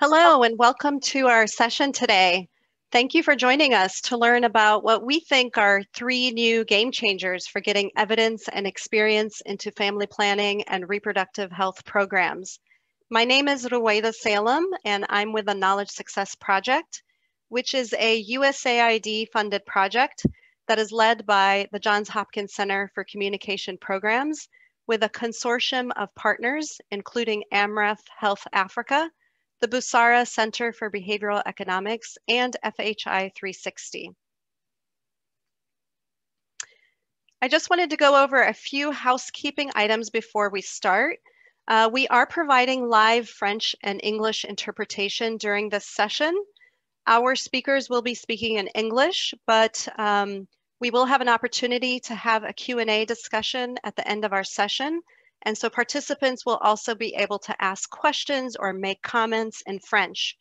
Hello and welcome to our session today. Thank you for joining us to learn about what we think are three new game changers for getting evidence and experience into family planning and reproductive health programs. My name is Ruwaida Salem and I'm with the Knowledge Success Project, which is a USAID funded project that is led by the Johns Hopkins Center for Communication Programs with a consortium of partners, including Amref Health Africa, the Busara Center for Behavioral Economics, and FHI 360. I just wanted to go over a few housekeeping items before we start. Uh, we are providing live French and English interpretation during this session. Our speakers will be speaking in English, but um, we will have an opportunity to have a Q&A discussion at the end of our session. And so participants will also be able to ask questions or make comments in French,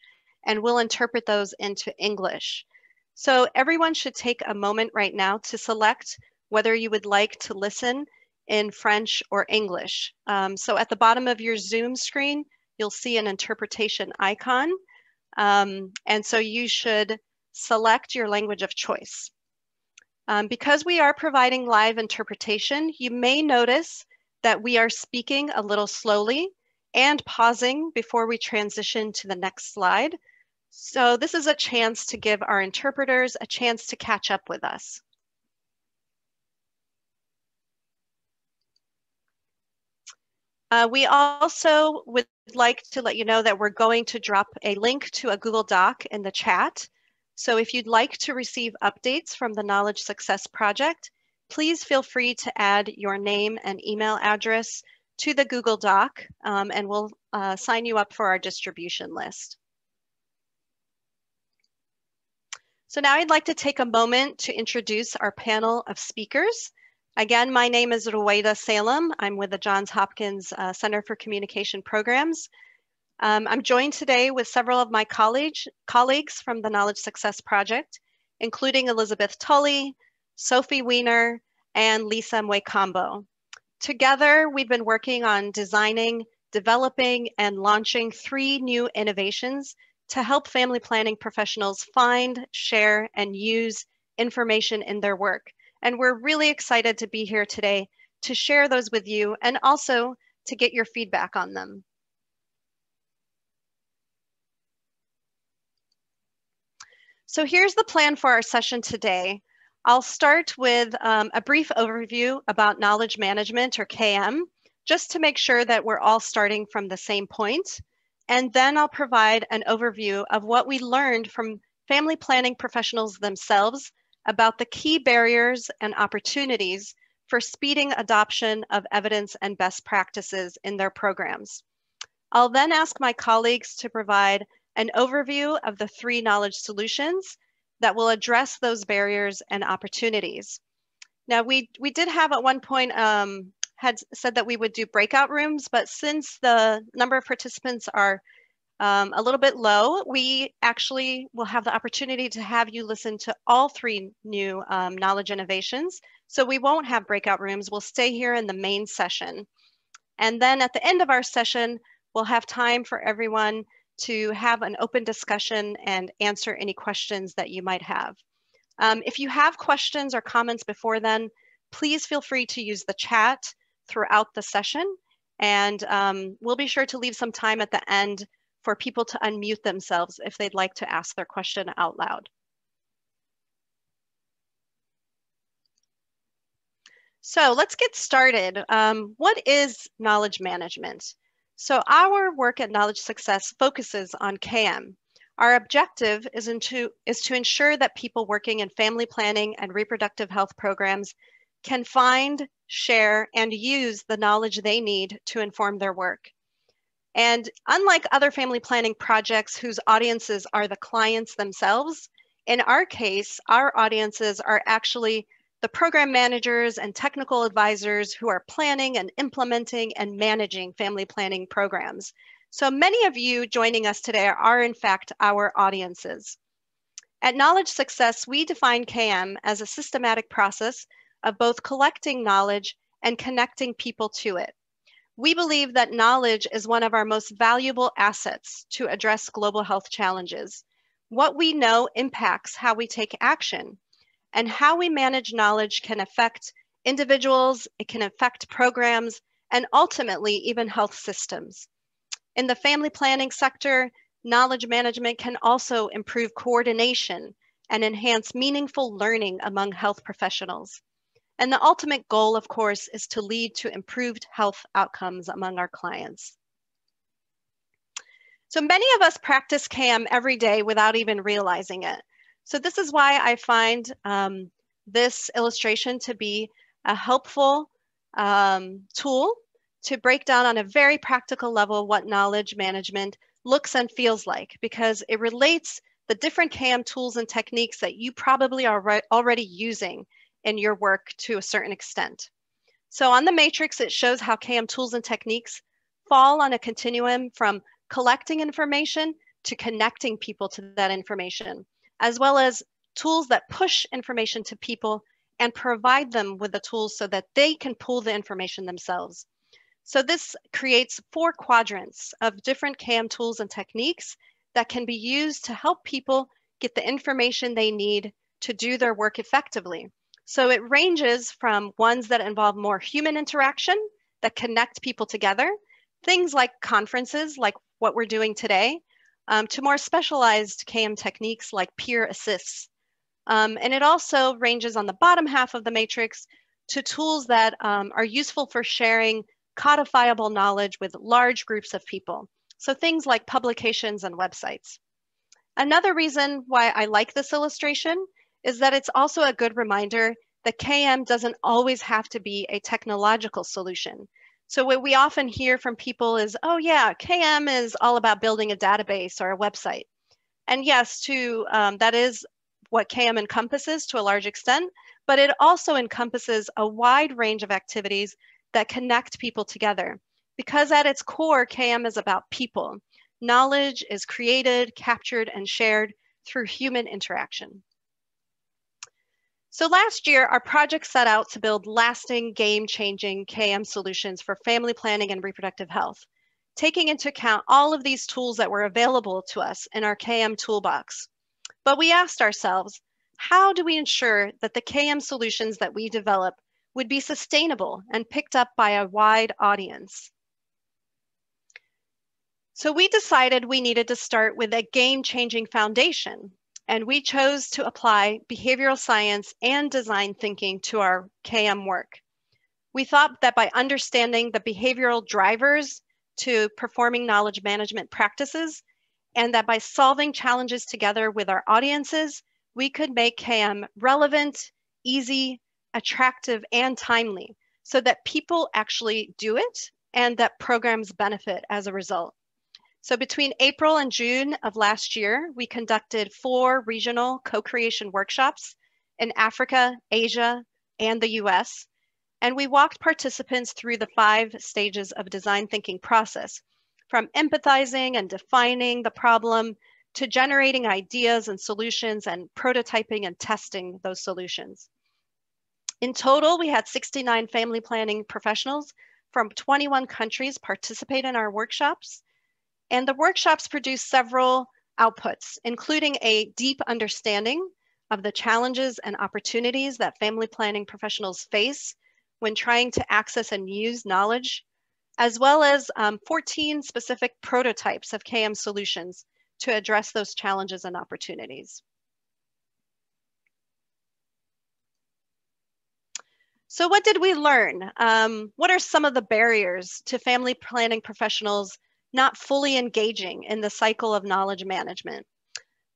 and we'll interpret those into English. So everyone should take a moment right now to select whether you would like to listen in French or English. Um, so at the bottom of your Zoom screen, you'll see an interpretation icon. Um, and so you should select your language of choice. Um, because we are providing live interpretation, you may notice that we are speaking a little slowly and pausing before we transition to the next slide. So this is a chance to give our interpreters a chance to catch up with us. Uh, we also would like to let you know that we're going to drop a link to a Google Doc in the chat. So if you'd like to receive updates from the Knowledge Success Project, please feel free to add your name and email address to the Google Doc um, and we'll uh, sign you up for our distribution list. So now I'd like to take a moment to introduce our panel of speakers. Again, my name is Ruwaida Salem. I'm with the Johns Hopkins uh, Center for Communication Programs. Um, I'm joined today with several of my college, colleagues from the Knowledge Success Project, including Elizabeth Tully, Sophie Weiner, and Lisa Mwaikambo. Together, we've been working on designing, developing, and launching three new innovations to help family planning professionals find, share, and use information in their work. And we're really excited to be here today to share those with you and also to get your feedback on them. So here's the plan for our session today. I'll start with um, a brief overview about knowledge management or KM, just to make sure that we're all starting from the same point. And then I'll provide an overview of what we learned from family planning professionals themselves about the key barriers and opportunities for speeding adoption of evidence and best practices in their programs. I'll then ask my colleagues to provide an overview of the three knowledge solutions that will address those barriers and opportunities. Now, we, we did have at one point um, had said that we would do breakout rooms, but since the number of participants are um, a little bit low, we actually will have the opportunity to have you listen to all three new um, knowledge innovations. So we won't have breakout rooms. We'll stay here in the main session. And then at the end of our session, we'll have time for everyone to have an open discussion and answer any questions that you might have. Um, if you have questions or comments before then, please feel free to use the chat throughout the session. And um, we'll be sure to leave some time at the end for people to unmute themselves if they'd like to ask their question out loud. So let's get started. Um, what is knowledge management? So our work at Knowledge Success focuses on KM. Our objective is, into, is to ensure that people working in family planning and reproductive health programs can find, share, and use the knowledge they need to inform their work. And unlike other family planning projects whose audiences are the clients themselves, in our case, our audiences are actually the program managers and technical advisors who are planning and implementing and managing family planning programs. So many of you joining us today are in fact our audiences. At Knowledge Success, we define KM as a systematic process of both collecting knowledge and connecting people to it. We believe that knowledge is one of our most valuable assets to address global health challenges. What we know impacts how we take action, and how we manage knowledge can affect individuals, it can affect programs, and ultimately even health systems. In the family planning sector, knowledge management can also improve coordination and enhance meaningful learning among health professionals. And the ultimate goal, of course, is to lead to improved health outcomes among our clients. So many of us practice KM every day without even realizing it. So this is why I find um, this illustration to be a helpful um, tool to break down on a very practical level what knowledge management looks and feels like, because it relates the different KM tools and techniques that you probably are already using in your work to a certain extent. So on the matrix, it shows how KM tools and techniques fall on a continuum from collecting information to connecting people to that information, as well as tools that push information to people and provide them with the tools so that they can pull the information themselves. So this creates four quadrants of different KM tools and techniques that can be used to help people get the information they need to do their work effectively. So it ranges from ones that involve more human interaction that connect people together, things like conferences, like what we're doing today, um, to more specialized KM techniques like peer assists. Um, and it also ranges on the bottom half of the matrix to tools that um, are useful for sharing codifiable knowledge with large groups of people. So things like publications and websites. Another reason why I like this illustration is that it's also a good reminder that KM doesn't always have to be a technological solution. So what we often hear from people is, oh yeah, KM is all about building a database or a website. And yes, to um, that is what KM encompasses to a large extent, but it also encompasses a wide range of activities that connect people together. Because at its core, KM is about people. Knowledge is created, captured, and shared through human interaction. So last year, our project set out to build lasting, game-changing KM solutions for family planning and reproductive health, taking into account all of these tools that were available to us in our KM toolbox. But we asked ourselves, how do we ensure that the KM solutions that we develop would be sustainable and picked up by a wide audience? So we decided we needed to start with a game-changing foundation and we chose to apply behavioral science and design thinking to our KM work. We thought that by understanding the behavioral drivers to performing knowledge management practices, and that by solving challenges together with our audiences, we could make KM relevant, easy, attractive, and timely so that people actually do it and that programs benefit as a result. So between April and June of last year, we conducted four regional co-creation workshops in Africa, Asia, and the US. And we walked participants through the five stages of design thinking process, from empathizing and defining the problem to generating ideas and solutions and prototyping and testing those solutions. In total, we had 69 family planning professionals from 21 countries participate in our workshops. And the workshops produce several outputs, including a deep understanding of the challenges and opportunities that family planning professionals face when trying to access and use knowledge, as well as um, 14 specific prototypes of KM solutions to address those challenges and opportunities. So what did we learn? Um, what are some of the barriers to family planning professionals not fully engaging in the cycle of knowledge management.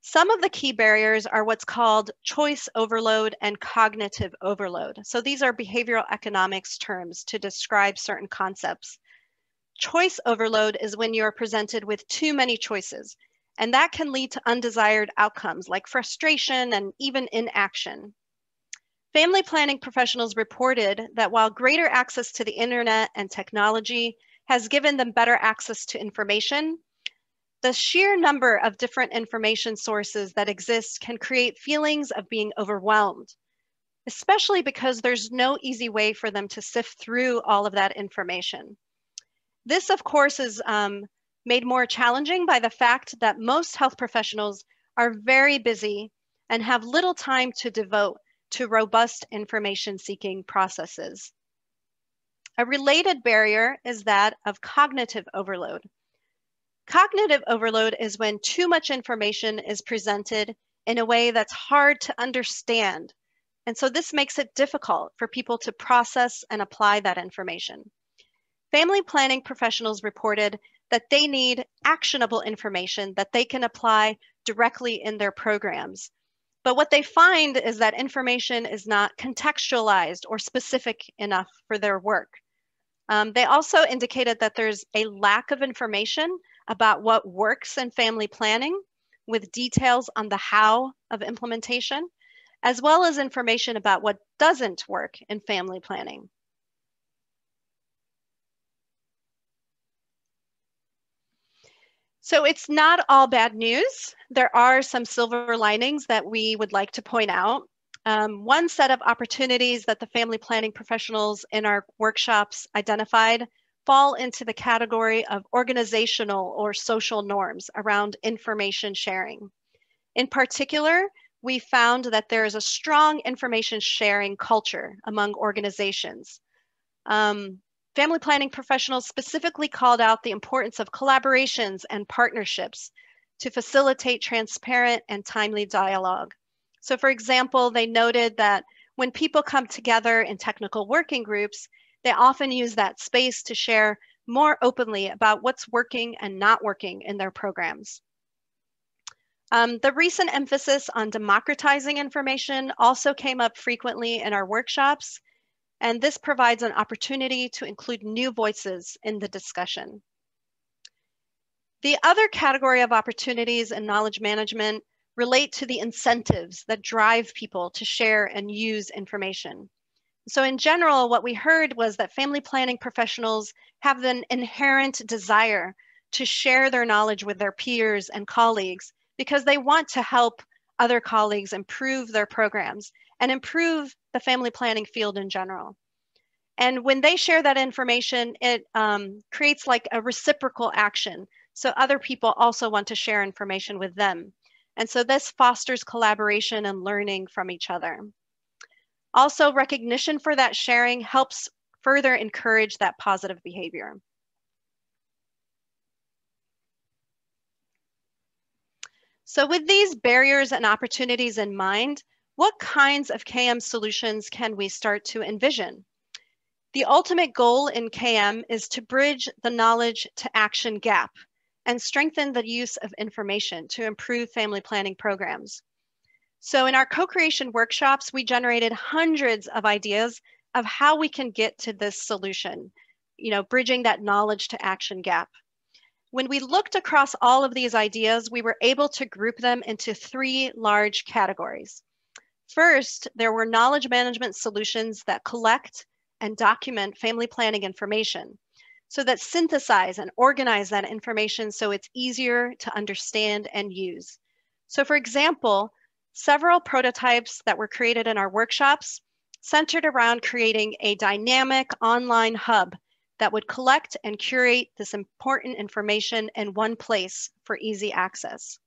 Some of the key barriers are what's called choice overload and cognitive overload. So these are behavioral economics terms to describe certain concepts. Choice overload is when you're presented with too many choices, and that can lead to undesired outcomes like frustration and even inaction. Family planning professionals reported that while greater access to the internet and technology has given them better access to information. The sheer number of different information sources that exist can create feelings of being overwhelmed, especially because there's no easy way for them to sift through all of that information. This, of course, is um, made more challenging by the fact that most health professionals are very busy and have little time to devote to robust information seeking processes. A related barrier is that of cognitive overload. Cognitive overload is when too much information is presented in a way that's hard to understand. And so this makes it difficult for people to process and apply that information. Family planning professionals reported that they need actionable information that they can apply directly in their programs. But what they find is that information is not contextualized or specific enough for their work. Um, they also indicated that there's a lack of information about what works in family planning with details on the how of implementation, as well as information about what doesn't work in family planning. So it's not all bad news. There are some silver linings that we would like to point out. Um, one set of opportunities that the family planning professionals in our workshops identified fall into the category of organizational or social norms around information sharing. In particular, we found that there is a strong information sharing culture among organizations. Um, Family planning professionals specifically called out the importance of collaborations and partnerships to facilitate transparent and timely dialogue. So, for example, they noted that when people come together in technical working groups, they often use that space to share more openly about what's working and not working in their programs. Um, the recent emphasis on democratizing information also came up frequently in our workshops and this provides an opportunity to include new voices in the discussion. The other category of opportunities in knowledge management relate to the incentives that drive people to share and use information. So in general, what we heard was that family planning professionals have an inherent desire to share their knowledge with their peers and colleagues because they want to help other colleagues improve their programs and improve the family planning field in general. And when they share that information, it um, creates like a reciprocal action. So other people also want to share information with them. And so this fosters collaboration and learning from each other. Also, recognition for that sharing helps further encourage that positive behavior. So with these barriers and opportunities in mind, what kinds of KM solutions can we start to envision? The ultimate goal in KM is to bridge the knowledge to action gap and strengthen the use of information to improve family planning programs. So in our co-creation workshops, we generated hundreds of ideas of how we can get to this solution, you know, bridging that knowledge to action gap. When we looked across all of these ideas, we were able to group them into three large categories. First, there were knowledge management solutions that collect and document family planning information so that synthesize and organize that information so it's easier to understand and use. So for example, several prototypes that were created in our workshops centered around creating a dynamic online hub that would collect and curate this important information in one place for easy access.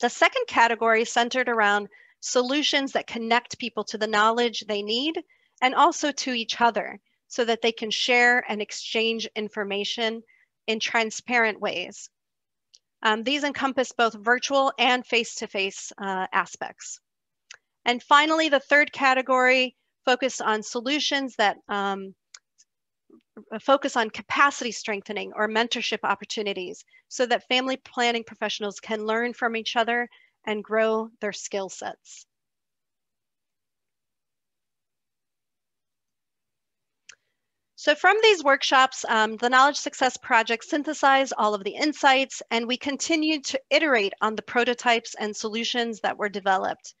The second category centered around solutions that connect people to the knowledge they need and also to each other so that they can share and exchange information in transparent ways. Um, these encompass both virtual and face-to-face -face, uh, aspects. And finally, the third category focused on solutions that um, focus on capacity strengthening or mentorship opportunities so that family planning professionals can learn from each other and grow their skill sets. So from these workshops, um, the Knowledge Success Project synthesized all of the insights and we continued to iterate on the prototypes and solutions that were developed.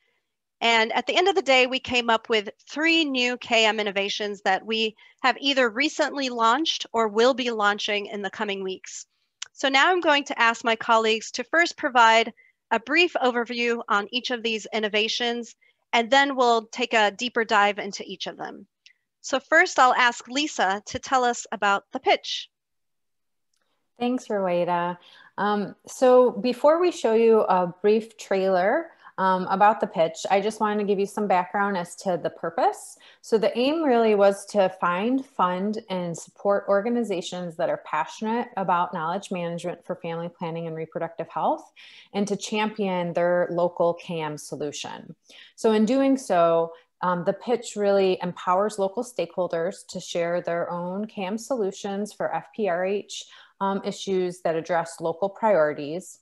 And at the end of the day, we came up with three new KM innovations that we have either recently launched or will be launching in the coming weeks. So now I'm going to ask my colleagues to first provide a brief overview on each of these innovations, and then we'll take a deeper dive into each of them. So first I'll ask Lisa to tell us about the pitch. Thanks, Ruwaida. Um, so before we show you a brief trailer um, about the pitch, I just wanted to give you some background as to the purpose. So the aim really was to find, fund, and support organizations that are passionate about knowledge management for family planning and reproductive health, and to champion their local KM solution. So in doing so, um, the pitch really empowers local stakeholders to share their own KM solutions for FPRH um, issues that address local priorities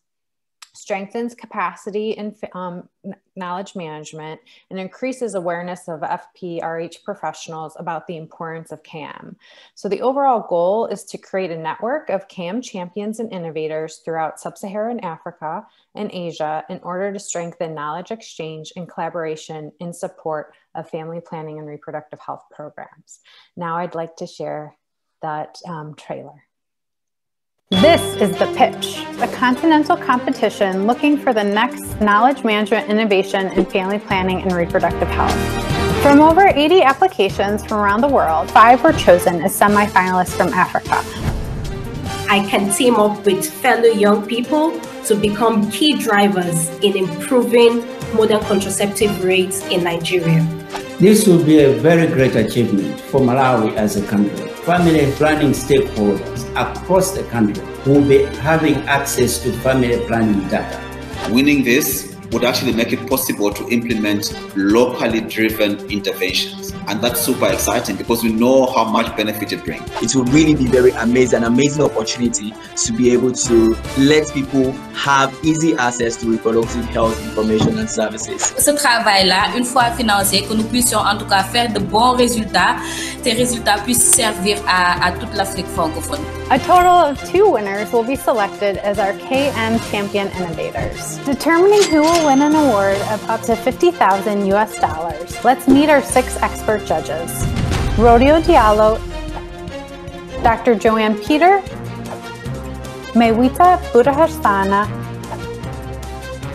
strengthens capacity and um, knowledge management, and increases awareness of FPRH professionals about the importance of KM. So the overall goal is to create a network of KM champions and innovators throughout sub-Saharan Africa and Asia in order to strengthen knowledge exchange and collaboration in support of family planning and reproductive health programs. Now I'd like to share that um, trailer. This is The Pitch, a continental competition looking for the next knowledge management innovation in family planning and reproductive health. From over 80 applications from around the world, five were chosen as semifinalists from Africa. I can team up with fellow young people to become key drivers in improving modern contraceptive rates in Nigeria. This will be a very great achievement for Malawi as a country family planning stakeholders across the country will be having access to family planning data. Winning this would actually make it possible to implement locally driven interventions. And that's super exciting because we know how much benefit it brings. It will really be very amazing, an amazing opportunity to be able to let people have easy access to reproductive health information and services. Ce travail-là, une fois financé, que nous puissions en tout cas faire de bons résultats, ces résultats puissent servir à, à toute l'Afrique francophone. A total of two winners will be selected as our KM Champion Innovators. Determining who will win an award of up to 50,000 US dollars, let's meet our six judges. Rodeo Diallo, Dr. Joanne Peter, Meiwita Budiharsana,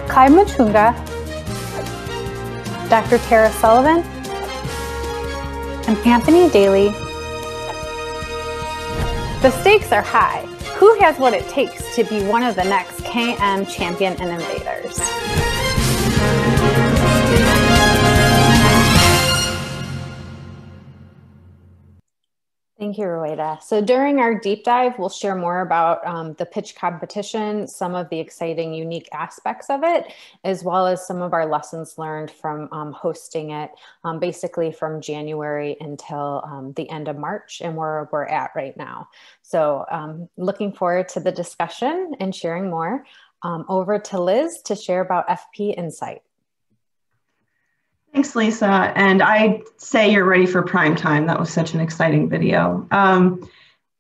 Kai Machunga, Dr. Tara Sullivan, and Anthony Daly the stakes are high. Who has what it takes to be one of the next KM champion innovators? Thank you, Ruwaida. So during our deep dive, we'll share more about um, the pitch competition, some of the exciting, unique aspects of it, as well as some of our lessons learned from um, hosting it, um, basically from January until um, the end of March and where we're at right now. So um, looking forward to the discussion and sharing more. Um, over to Liz to share about FP Insight. Thanks, Lisa. And I say you're ready for prime time. That was such an exciting video. Um,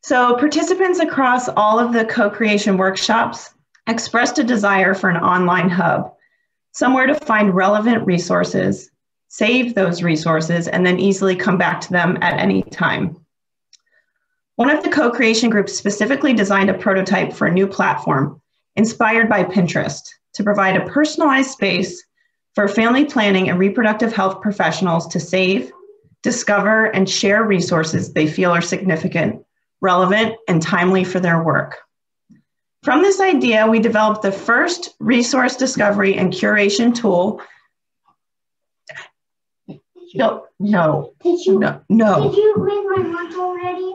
so participants across all of the co-creation workshops expressed a desire for an online hub, somewhere to find relevant resources, save those resources, and then easily come back to them at any time. One of the co-creation groups specifically designed a prototype for a new platform inspired by Pinterest to provide a personalized space for family planning and reproductive health professionals to save, discover, and share resources they feel are significant, relevant, and timely for their work. From this idea, we developed the first resource discovery and curation tool. No, no, did you, no, no. Did you read my lunch already?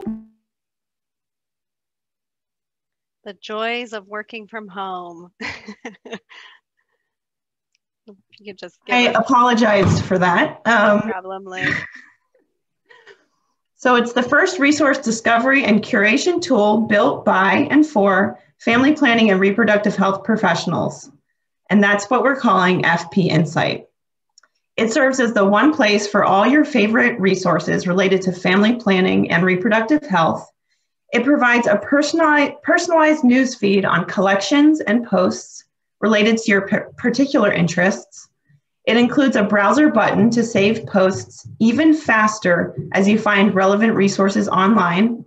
The joys of working from home. you could just I apologized for that. Um, no problem, Liz. So it's the first resource discovery and curation tool built by and for family planning and reproductive health professionals. And that's what we're calling FP Insight. It serves as the one place for all your favorite resources related to family planning and reproductive health. It provides a personalized, personalized news feed on collections and posts related to your particular interests, it includes a browser button to save posts even faster as you find relevant resources online.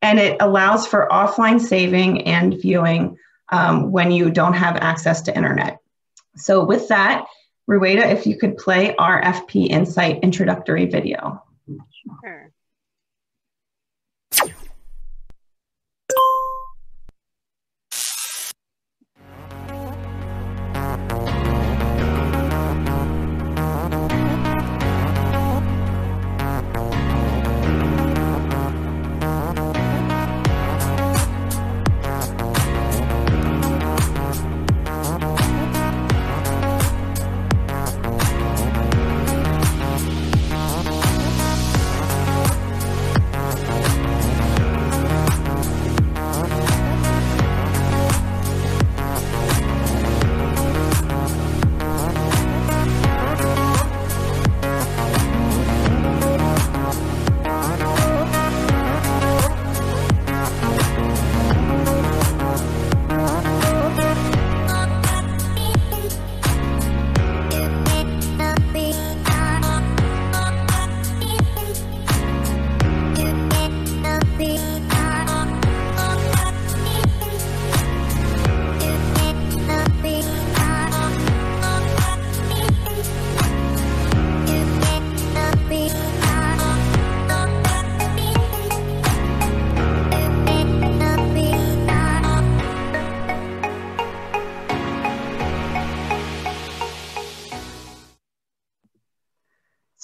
And it allows for offline saving and viewing um, when you don't have access to internet. So with that, Ruwaida, if you could play our FP Insight introductory video. Sure.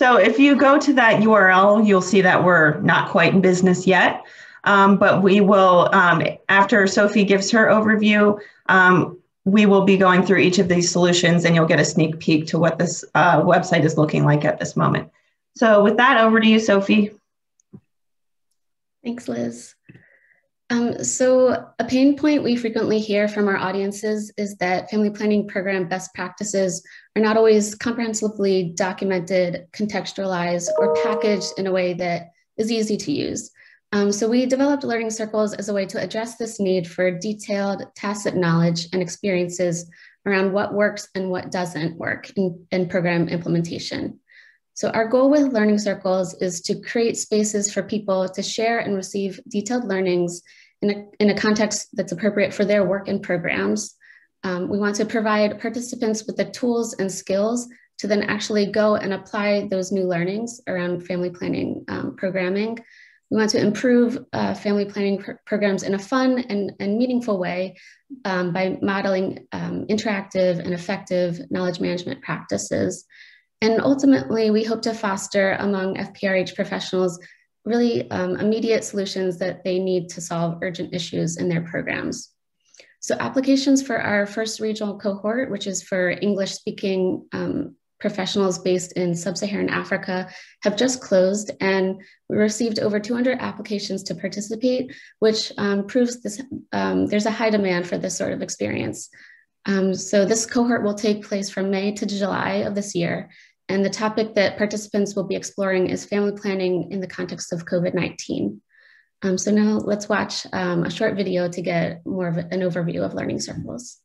So if you go to that URL, you'll see that we're not quite in business yet. Um, but we will, um, after Sophie gives her overview, um, we will be going through each of these solutions and you'll get a sneak peek to what this uh, website is looking like at this moment. So with that, over to you, Sophie. Thanks, Liz. Um, so a pain point we frequently hear from our audiences is that family planning program best practices are not always comprehensively documented, contextualized, or packaged in a way that is easy to use. Um, so we developed learning circles as a way to address this need for detailed tacit knowledge and experiences around what works and what doesn't work in, in program implementation. So our goal with learning circles is to create spaces for people to share and receive detailed learnings in a, in a context that's appropriate for their work and programs. Um, we want to provide participants with the tools and skills to then actually go and apply those new learnings around family planning um, programming we want to improve uh, family planning pr programs in a fun and, and meaningful way um, by modeling um, interactive and effective knowledge management practices. And ultimately, we hope to foster among FPRH professionals really um, immediate solutions that they need to solve urgent issues in their programs. So applications for our first regional cohort, which is for English speaking um, professionals based in sub-Saharan Africa have just closed and we received over 200 applications to participate, which um, proves this, um, there's a high demand for this sort of experience. Um, so this cohort will take place from May to July of this year. And the topic that participants will be exploring is family planning in the context of COVID-19. Um, so now let's watch um, a short video to get more of an overview of learning circles.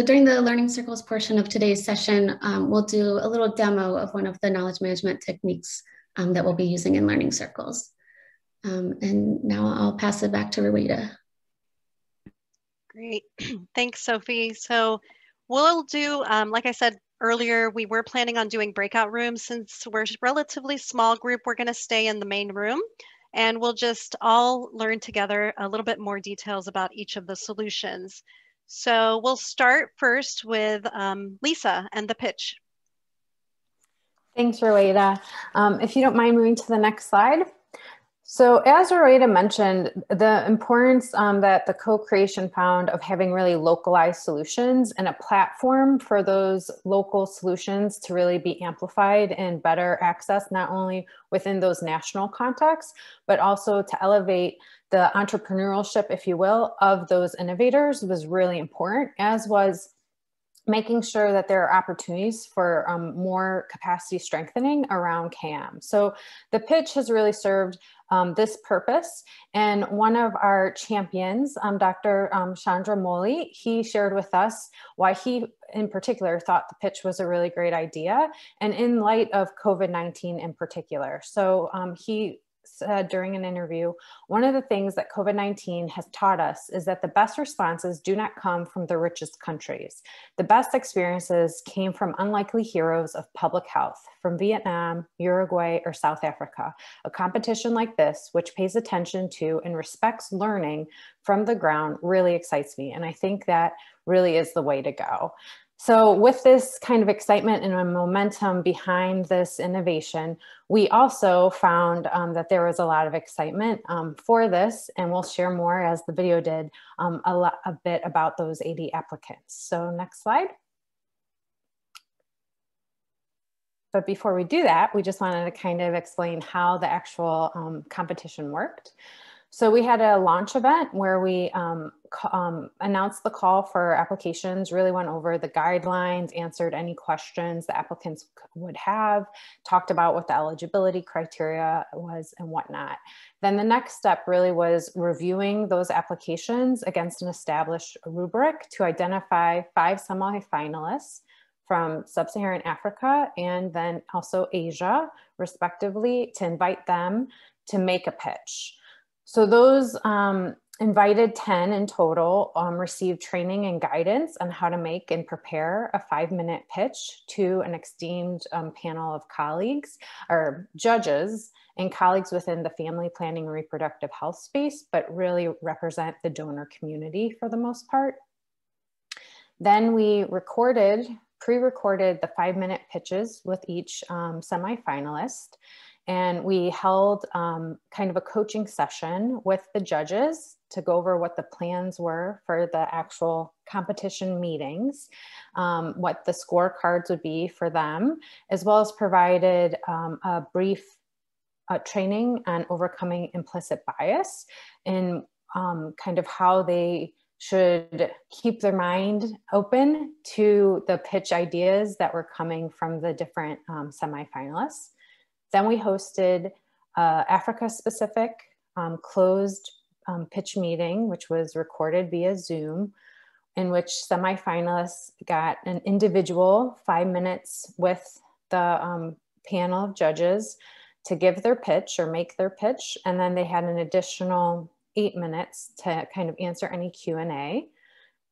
So during the Learning Circles portion of today's session, um, we'll do a little demo of one of the knowledge management techniques um, that we'll be using in Learning Circles. Um, and now I'll pass it back to Ruwaida. Great, thanks Sophie. So we'll do, um, like I said earlier, we were planning on doing breakout rooms since we're a relatively small group, we're gonna stay in the main room and we'll just all learn together a little bit more details about each of the solutions. So we'll start first with um, Lisa and the pitch. Thanks, Ruwaida. Um, if you don't mind moving to the next slide. So as Ruwaida mentioned, the importance um, that the co-creation found of having really localized solutions and a platform for those local solutions to really be amplified and better access, not only within those national contexts, but also to elevate the entrepreneurship, if you will, of those innovators was really important, as was making sure that there are opportunities for um, more capacity strengthening around KM. So the pitch has really served um, this purpose. And one of our champions, um, Dr. Um, Chandra Mouli, he shared with us why he in particular thought the pitch was a really great idea and in light of COVID-19 in particular. So um, he said during an interview, one of the things that COVID 19 has taught us is that the best responses do not come from the richest countries. The best experiences came from unlikely heroes of public health from Vietnam, Uruguay, or South Africa. A competition like this, which pays attention to and respects learning from the ground, really excites me. And I think that really is the way to go. So with this kind of excitement and momentum behind this innovation, we also found um, that there was a lot of excitement um, for this, and we'll share more as the video did um, a, a bit about those 80 applicants. So next slide. But before we do that, we just wanted to kind of explain how the actual um, competition worked. So we had a launch event where we um, um, announced the call for applications, really went over the guidelines, answered any questions the applicants would have, talked about what the eligibility criteria was and whatnot. Then the next step really was reviewing those applications against an established rubric to identify five semi-finalists from sub-Saharan Africa and then also Asia, respectively, to invite them to make a pitch. So those um, invited 10 in total um, received training and guidance on how to make and prepare a five minute pitch to an esteemed um, panel of colleagues or judges and colleagues within the family planning reproductive health space, but really represent the donor community for the most part. Then we recorded, pre-recorded the five minute pitches with each um, semi-finalist. And we held um, kind of a coaching session with the judges to go over what the plans were for the actual competition meetings, um, what the scorecards would be for them, as well as provided um, a brief uh, training on overcoming implicit bias and um, kind of how they should keep their mind open to the pitch ideas that were coming from the different um, semifinalists. Then we hosted uh, Africa specific um, closed um, pitch meeting, which was recorded via Zoom, in which semifinalists got an individual five minutes with the um, panel of judges to give their pitch or make their pitch. And then they had an additional eight minutes to kind of answer any Q&A.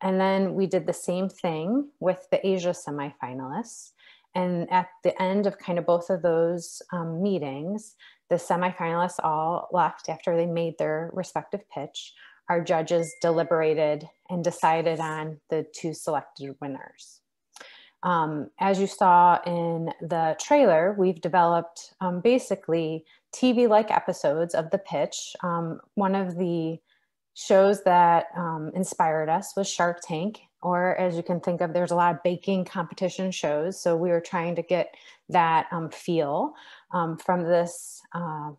And then we did the same thing with the Asia semifinalists. And at the end of kind of both of those um, meetings, the semifinalists all left after they made their respective pitch. Our judges deliberated and decided on the two selected winners. Um, as you saw in the trailer, we've developed um, basically TV-like episodes of the pitch. Um, one of the shows that um, inspired us was Shark Tank, or as you can think of, there's a lot of baking competition shows. So we were trying to get that um, feel um, from this uh,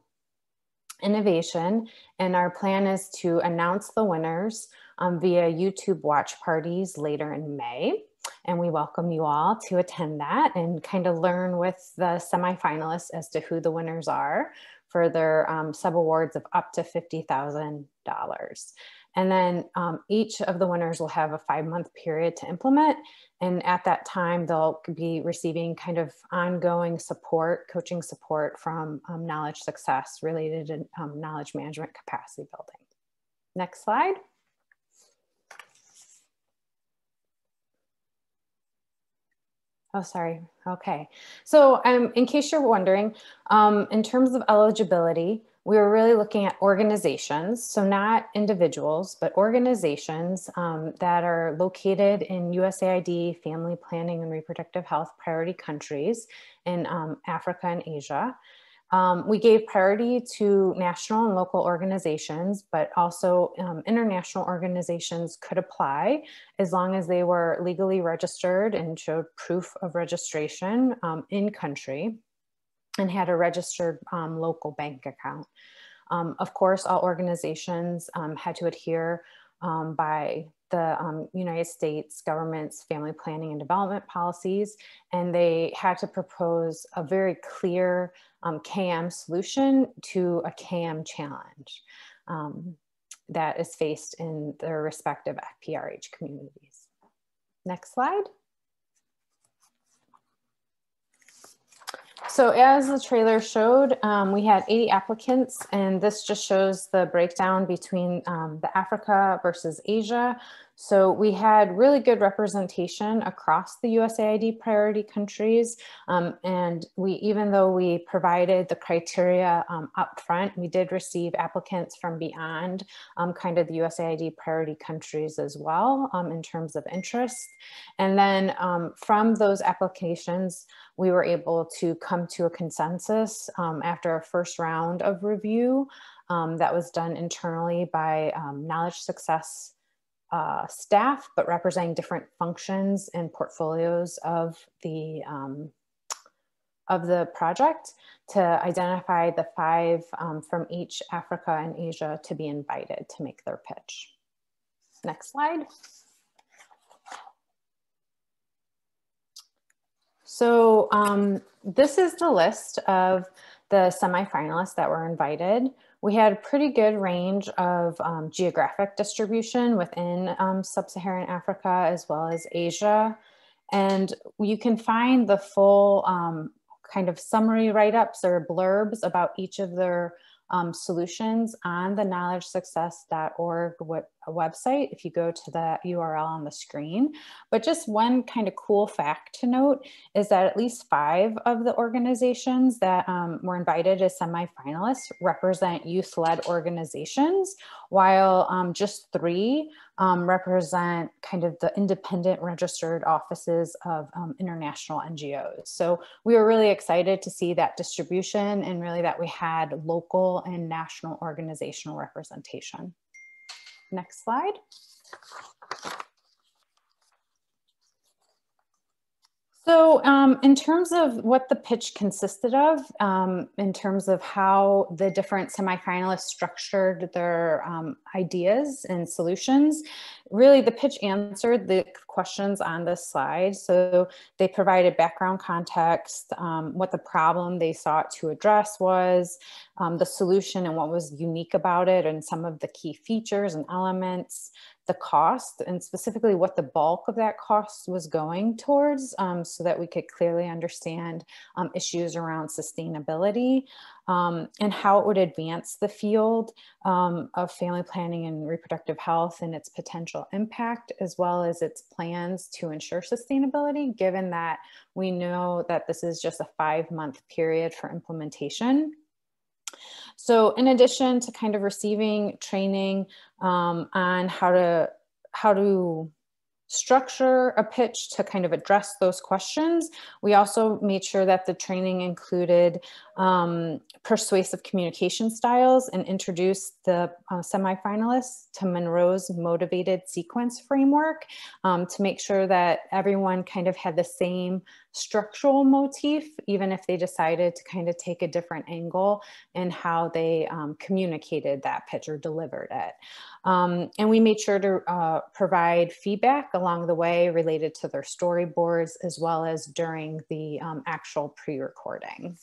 innovation. And our plan is to announce the winners um, via YouTube watch parties later in May. And we welcome you all to attend that and kind of learn with the semifinalists as to who the winners are for their um, sub awards of up to $50,000. And then um, each of the winners will have a five month period to implement. And at that time, they'll be receiving kind of ongoing support, coaching support from um, Knowledge Success related to um, knowledge management capacity building. Next slide. Oh, sorry. Okay. So um, in case you're wondering, um, in terms of eligibility, we were really looking at organizations, so not individuals, but organizations um, that are located in USAID family planning and reproductive health priority countries in um, Africa and Asia. Um, we gave priority to national and local organizations, but also um, international organizations could apply as long as they were legally registered and showed proof of registration um, in country and had a registered um, local bank account. Um, of course, all organizations um, had to adhere by the um, United States government's family planning and development policies, and they had to propose a very clear um, KM solution to a KM challenge um, that is faced in their respective FPRH communities. Next slide. So as the trailer showed, um, we had 80 applicants and this just shows the breakdown between um, the Africa versus Asia. So we had really good representation across the USAID priority countries. Um, and we, even though we provided the criteria um, up front, we did receive applicants from beyond um, kind of the USAID priority countries as well um, in terms of interest. And then um, from those applications, we were able to come to a consensus um, after a first round of review that was done internally by Knowledge Success uh, staff, but representing different functions and portfolios of the um, of the project to identify the five um, from each Africa and Asia to be invited to make their pitch. Next slide. So um, this is the list of the semifinalists that were invited we had a pretty good range of um, geographic distribution within um, sub-Saharan Africa as well as Asia. And you can find the full um, kind of summary write-ups or blurbs about each of their um, solutions on the knowledgesuccess.org website if you go to the URL on the screen. But just one kind of cool fact to note is that at least five of the organizations that um, were invited as semifinalists represent youth-led organizations, while um, just three um, represent kind of the independent registered offices of um, international NGOs. So we were really excited to see that distribution and really that we had local and national organizational representation. Next slide. So um, in terms of what the pitch consisted of, um, in terms of how the different semifinalists structured their um, ideas and solutions, really the pitch answered the questions on this slide. So they provided background context, um, what the problem they sought to address was, um, the solution and what was unique about it, and some of the key features and elements, the cost and specifically what the bulk of that cost was going towards um, so that we could clearly understand um, issues around sustainability um, and how it would advance the field um, of family planning and reproductive health and its potential impact, as well as its plans to ensure sustainability, given that we know that this is just a five month period for implementation. So in addition to kind of receiving training um, on how to how to structure a pitch to kind of address those questions. We also made sure that the training included um, persuasive communication styles and introduced the uh, semifinalists to Monroe's motivated sequence framework um, to make sure that everyone kind of had the same structural motif, even if they decided to kind of take a different angle in how they um, communicated that pitch or delivered it. Um, and we made sure to uh, provide feedback along the way related to their storyboards as well as during the um, actual pre-recording.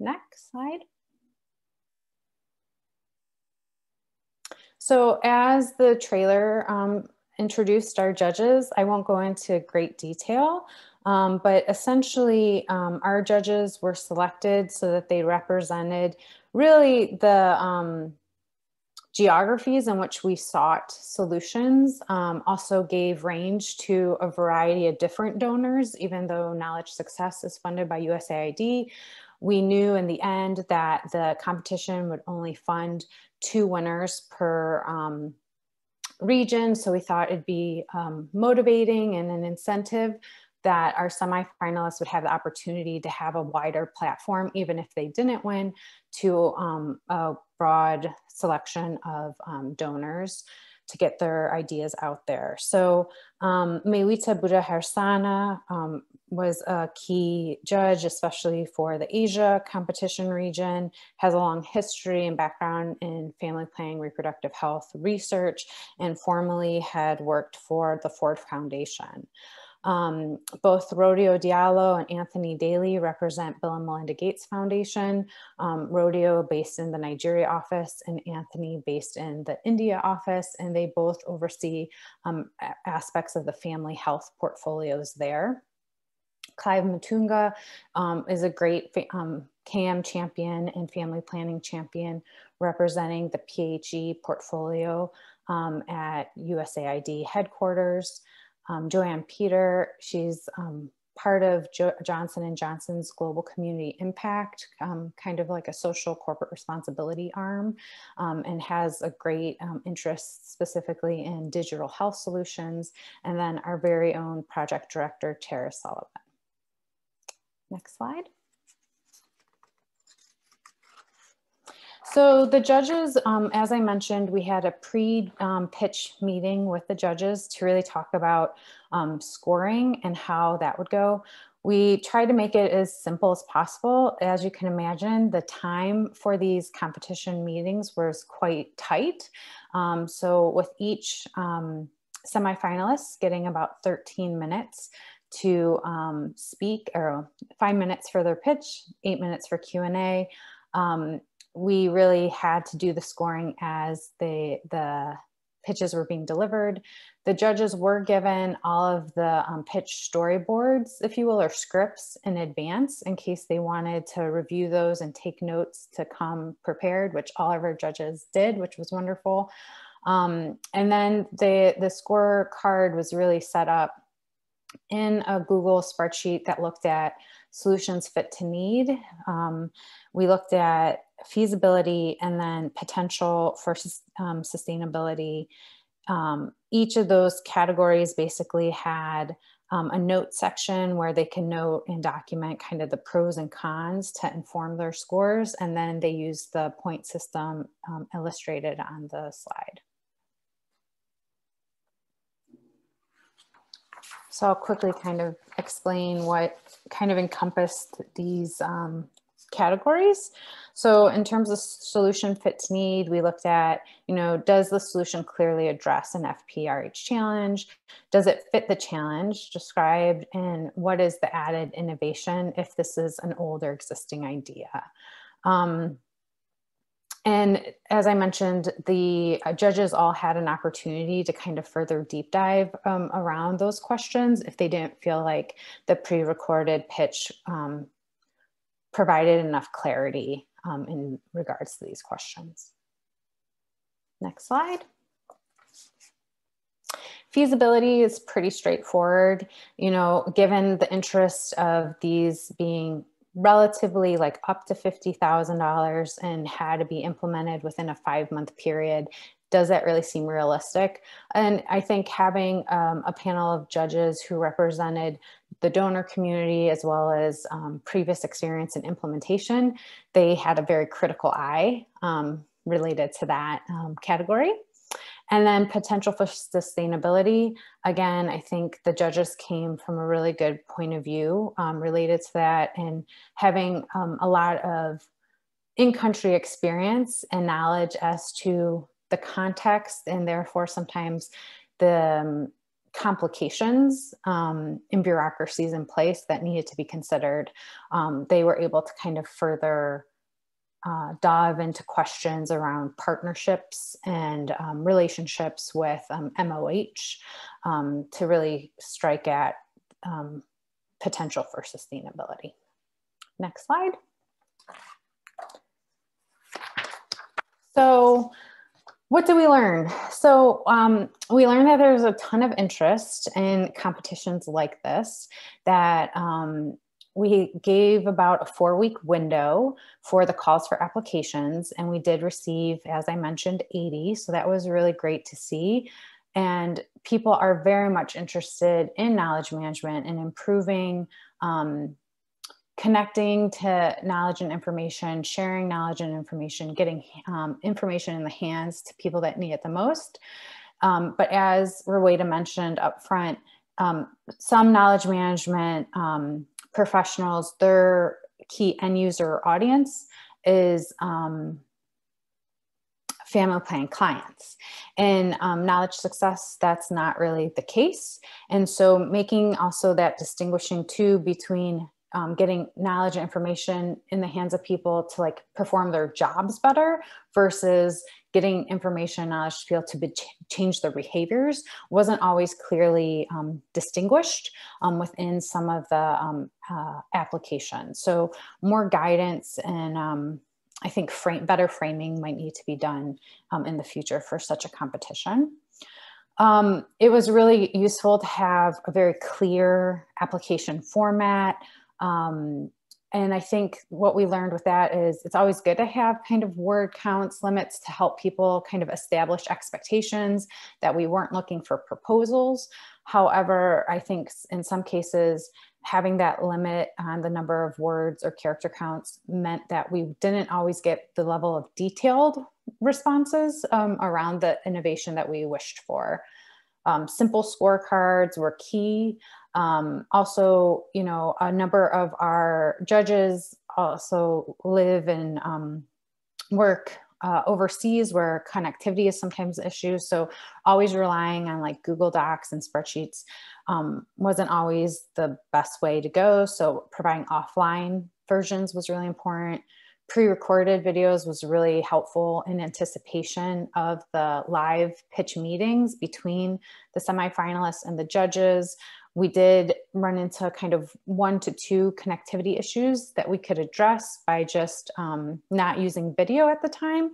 Next slide. So as the trailer um, introduced our judges, I won't go into great detail, um, but essentially um, our judges were selected so that they represented really the um, geographies in which we sought solutions um, also gave range to a variety of different donors, even though Knowledge Success is funded by USAID. we knew in the end that the competition would only fund two winners per um, region. So we thought it'd be um, motivating and an incentive that our semifinalists would have the opportunity to have a wider platform, even if they didn't win, to um, a broad selection of um, donors to get their ideas out there. So um, Meiwita Budiharsana um, was a key judge, especially for the Asia competition region, has a long history and background in family planning, reproductive health research, and formerly had worked for the Ford Foundation. Um, both Rodio Diallo and Anthony Daly represent Bill and Melinda Gates Foundation, um, Rodio based in the Nigeria office and Anthony based in the India office, and they both oversee um, aspects of the family health portfolios there. Clive Mutunga um, is a great um, KM champion and family planning champion representing the PHE portfolio um, at USAID headquarters um, Joanne Peter. She's um, part of jo Johnson & Johnson's Global Community Impact, um, kind of like a social corporate responsibility arm, um, and has a great um, interest specifically in digital health solutions. And then our very own project director, Tara Sullivan. Next slide. So the judges, um, as I mentioned, we had a pre-pitch um, meeting with the judges to really talk about um, scoring and how that would go. We tried to make it as simple as possible. As you can imagine, the time for these competition meetings was quite tight. Um, so with each um, semifinalist getting about 13 minutes to um, speak or five minutes for their pitch, eight minutes for Q&A. Um, we really had to do the scoring as the the pitches were being delivered. The judges were given all of the um, pitch storyboards, if you will, or scripts in advance in case they wanted to review those and take notes to come prepared, which all of our judges did, which was wonderful. Um, and then the, the scorecard was really set up in a Google spreadsheet that looked at solutions fit to need. Um, we looked at feasibility and then potential for um, sustainability. Um, each of those categories basically had um, a note section where they can note and document kind of the pros and cons to inform their scores. And then they use the point system um, illustrated on the slide. So I'll quickly kind of explain what kind of encompassed these um, categories. So in terms of solution fits need, we looked at, you know, does the solution clearly address an FPRH challenge? Does it fit the challenge described? And what is the added innovation if this is an older existing idea? Um, and as I mentioned, the uh, judges all had an opportunity to kind of further deep dive um, around those questions if they didn't feel like the pre-recorded pitch um, provided enough clarity um, in regards to these questions. Next slide. Feasibility is pretty straightforward. You know, given the interest of these being relatively like up to $50,000 and had to be implemented within a five month period, does that really seem realistic? And I think having um, a panel of judges who represented the donor community as well as um, previous experience in implementation, they had a very critical eye um, related to that um, category. And then potential for sustainability. Again, I think the judges came from a really good point of view um, related to that and having um, a lot of in-country experience and knowledge as to the context and therefore sometimes the um, complications um, bureaucracies in place that needed to be considered. Um, they were able to kind of further uh, dive into questions around partnerships and um, relationships with MOH um, um, to really strike at um, potential for sustainability. Next slide. So what did we learn? So um, we learned that there's a ton of interest in competitions like this, that um, we gave about a four week window for the calls for applications, and we did receive, as I mentioned, 80. So that was really great to see. And people are very much interested in knowledge management and improving. Um, connecting to knowledge and information, sharing knowledge and information, getting um, information in the hands to people that need it the most. Um, but as Ruwaida mentioned up front, um, some knowledge management um, professionals, their key end user audience is um, family planning clients. In um, knowledge success, that's not really the case. And so making also that distinguishing too between um, getting knowledge and information in the hands of people to like perform their jobs better versus getting information knowledge to be able to be ch- change their behaviors wasn't always clearly um, distinguished um, within some of the um, uh, applications. So more guidance and um, I think frame, better framing might need to be done um, in the future for such a competition. Um, it was really useful to have a very clear application format, um, and I think what we learned with that is it's always good to have kind of word counts limits to help people kind of establish expectations that we weren't looking for proposals. However, I think in some cases, having that limit on the number of words or character counts meant that we didn't always get the level of detailed responses um, around the innovation that we wished for. Um, simple scorecards were key. Um, also, you know, a number of our judges also live and um, work uh, overseas where connectivity is sometimes an issue. So always relying on like Google Docs and spreadsheets um, wasn't always the best way to go. So providing offline versions was really important. Pre-recorded videos was really helpful in anticipation of the live pitch meetings between the semifinalists and the judges we did run into kind of one to two connectivity issues that we could address by just um, not using video at the time.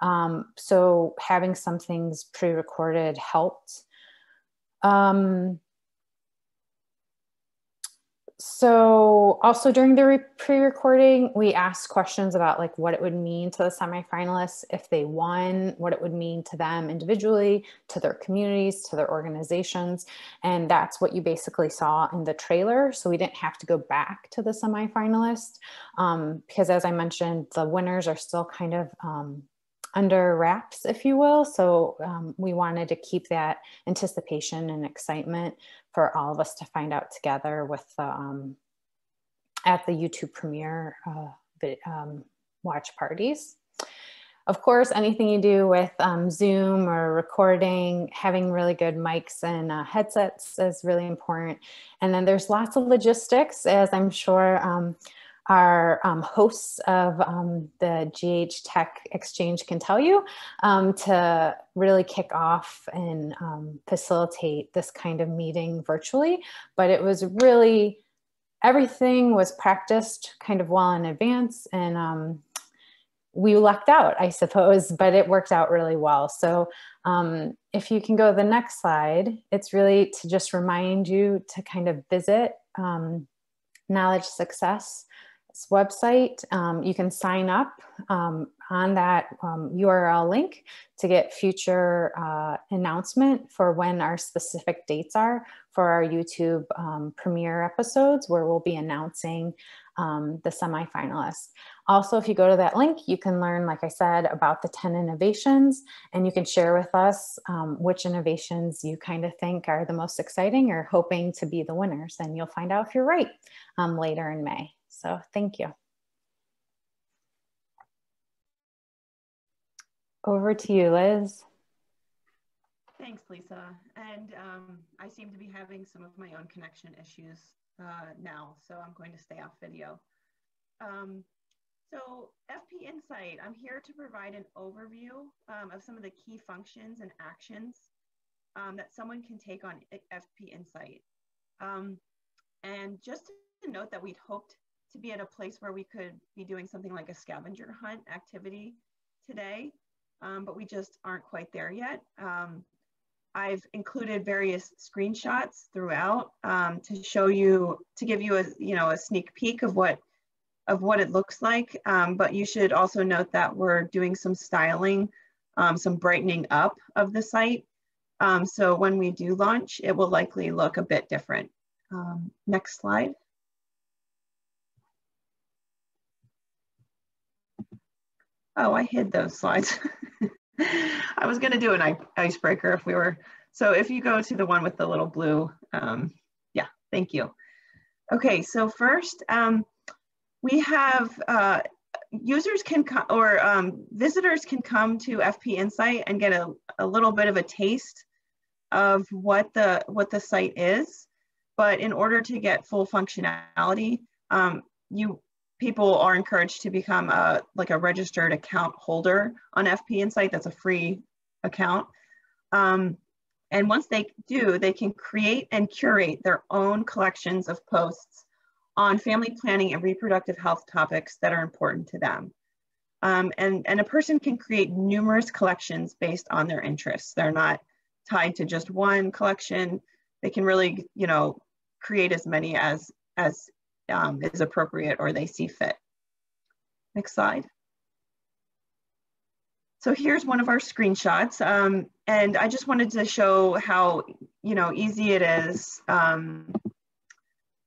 Um, so having some things pre-recorded helped. Um, so also during the pre-recording, we asked questions about like what it would mean to the semifinalists if they won, what it would mean to them individually, to their communities, to their organizations. And that's what you basically saw in the trailer. So we didn't have to go back to the semifinalists um, because as I mentioned, the winners are still kind of um, under wraps, if you will. So um, we wanted to keep that anticipation and excitement for all of us to find out together with um, at the YouTube premiere uh, um, watch parties. Of course, anything you do with um, Zoom or recording, having really good mics and uh, headsets is really important. And then there's lots of logistics, as I'm sure um, our um, hosts of um, the GH Tech Exchange can tell you um, to really kick off and um, facilitate this kind of meeting virtually. But it was really, everything was practiced kind of well in advance and um, we lucked out, I suppose, but it worked out really well. So um, if you can go to the next slide, it's really to just remind you to kind of visit Knowledge Success website. Um, you can sign up um, on that um, URL link to get future uh, announcement for when our specific dates are for our YouTube um, premiere episodes where we'll be announcing um, the semifinalists. Also, if you go to that link, you can learn, like I said, about the 10 innovations and you can share with us um, which innovations you kind of think are the most exciting or hoping to be the winners. And you'll find out if you're right later in May. So thank you. Over to you, Liz. Thanks, Lisa. And um, I seem to be having some of my own connection issues uh, now, so I'm going to stay off video. Um, so FP Insight, I'm here to provide an overview um, of some of the key functions and actions um, that someone can take on FP Insight. Um, and just to note that we'd hoped to be at a place where we could be doing something like a scavenger hunt activity today, um, but we just aren't quite there yet. Um, I've included various screenshots throughout um, to show you, to give you a, you know, a sneak peek of what, of what it looks like. Um, but you should also note that we're doing some styling, um, some brightening up of the site. Um, so when we do launch, it will likely look a bit different. Next slide. Oh, I hid those slides. I was going to do an icebreaker if we were. So if you go to the one with the little blue, um, yeah, thank you. Okay, so first um, we have uh, users can come or um, visitors can come to FP Insight and get a, a little bit of a taste of what the what the site is. But in order to get full functionality, um, you people are encouraged to become a like a registered account holder on FP Insight. That's a free account. Um, and once they do, they can create and curate their own collections of posts on family planning and reproductive health topics that are important to them. Um, and, and a person can create numerous collections based on their interests. They're not tied to just one collection. They can really, you know, create as many as, as um, is appropriate or they see fit. Next slide. So here's one of our screenshots. Um, and I just wanted to show how, you know, easy it is um,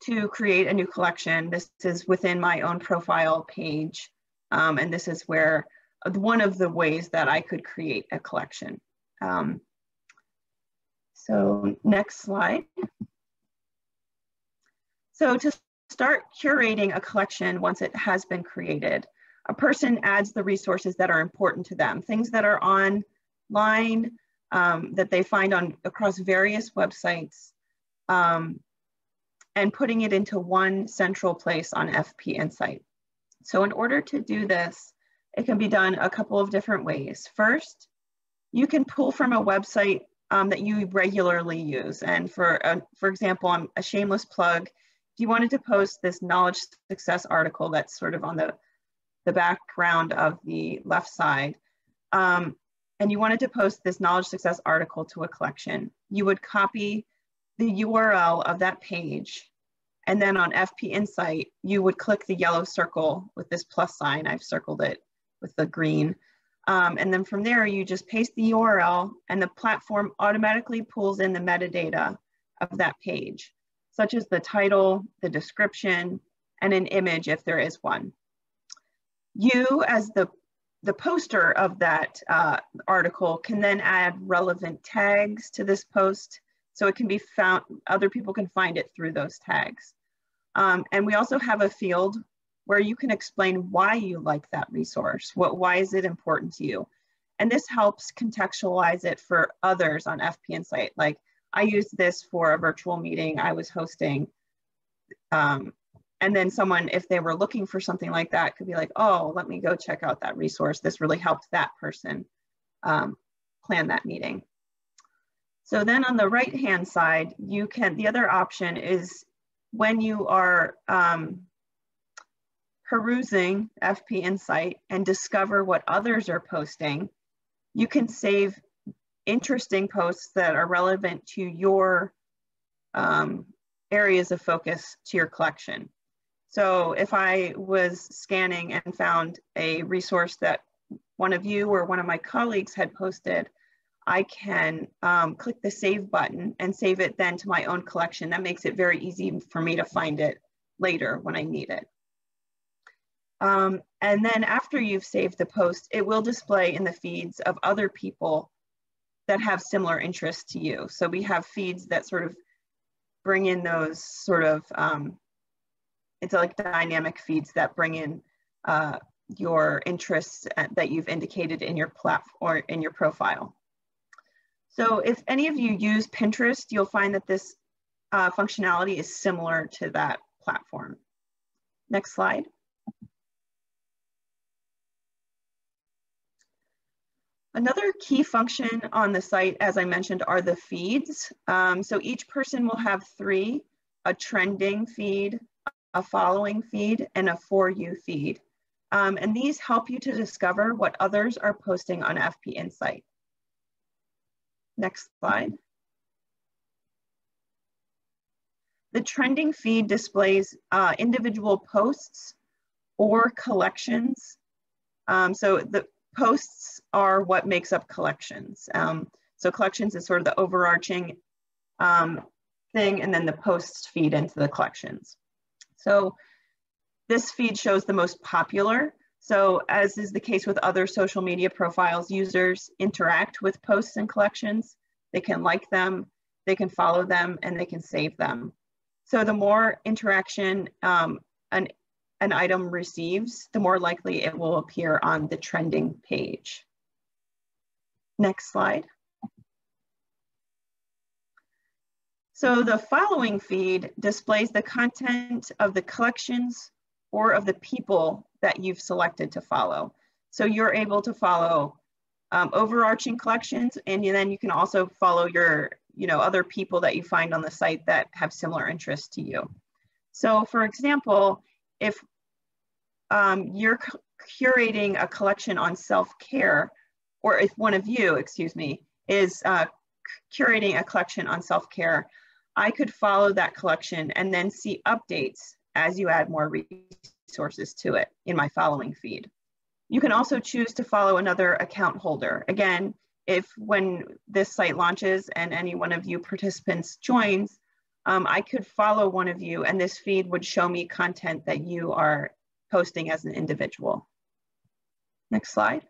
to create a new collection. This is within my own profile page. Um, and this is where one of the ways that I could create a collection. Um, so next slide. So to start curating a collection once it has been created. A person adds the resources that are important to them, things that are online, um, that they find on across various websites, um, and putting it into one central place on FP Insight. So in order to do this, it can be done a couple of different ways. First, you can pull from a website um, that you regularly use. And for, uh, for example, I'm a shameless plug, you wanted to post this knowledge success article that's sort of on the, the background of the left side, um, and you wanted to post this knowledge success article to a collection, you would copy the URL of that page. And then on FP Insight, you would click the yellow circle with this plus sign. I've circled it with the green. Um, and then from there, you just paste the URL and the platform automatically pulls in the metadata of that page such as the title, the description, and an image if there is one. You, as the, the poster of that uh, article, can then add relevant tags to this post so it can be found, other people can find it through those tags. Um, and we also have a field where you can explain why you like that resource. What, why is it important to you? And this helps contextualize it for others on FP Insight. Like I used this for a virtual meeting I was hosting. Um, and then someone, if they were looking for something like that, could be like, oh, let me go check out that resource. This really helped that person um, plan that meeting. So then on the right hand side, you can, the other option is when you are um, perusing FP Insight and discover what others are posting, you can save interesting posts that are relevant to your um, areas of focus to your collection. So if I was scanning and found a resource that one of you or one of my colleagues had posted, I can um, click the save button and save it then to my own collection. That makes it very easy for me to find it later when I need it. Um, and then after you've saved the post, it will display in the feeds of other people that have similar interests to you. So we have feeds that sort of bring in those sort of, um, it's like dynamic feeds that bring in uh, your interests that you've indicated in your platform or in your profile. So if any of you use Pinterest, you'll find that this uh, functionality is similar to that platform. Next slide. Another key function on the site, as I mentioned, are the feeds. Um, so each person will have three, a trending feed, a following feed, and a for you feed. Um, and these help you to discover what others are posting on FP Insight. Next slide. The trending feed displays uh, individual posts or collections. Um, so the posts are what makes up collections. Um, so collections is sort of the overarching um, thing and then the posts feed into the collections. So this feed shows the most popular. So as is the case with other social media profiles, users interact with posts and collections. They can like them, they can follow them, and they can save them. So the more interaction um, an, an item receives, the more likely it will appear on the trending page. Next slide. So the following feed displays the content of the collections or of the people that you've selected to follow. So you're able to follow um, overarching collections and then you can also follow your you know, other people that you find on the site that have similar interests to you. So for example, if um, you're curating a collection on self-care, or if one of you, excuse me, is uh, curating a collection on self-care, I could follow that collection and then see updates as you add more resources to it in my following feed. You can also choose to follow another account holder. Again, if when this site launches and any one of you participants joins, um, I could follow one of you and this feed would show me content that you are posting as an individual. Next slide.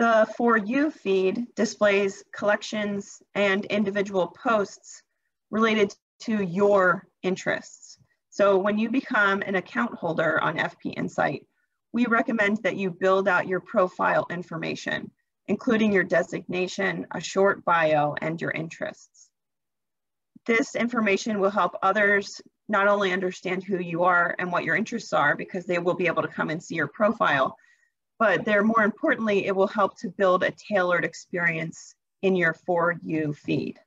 The For You feed displays collections and individual posts related to your interests. So when you become an account holder on FP Insight, we recommend that you build out your profile information, including your designation, a short bio, and your interests. This information will help others not only understand who you are and what your interests are, because they will be able to come and see your profile, but there, more importantly, it will help to build a tailored experience in your For You feed.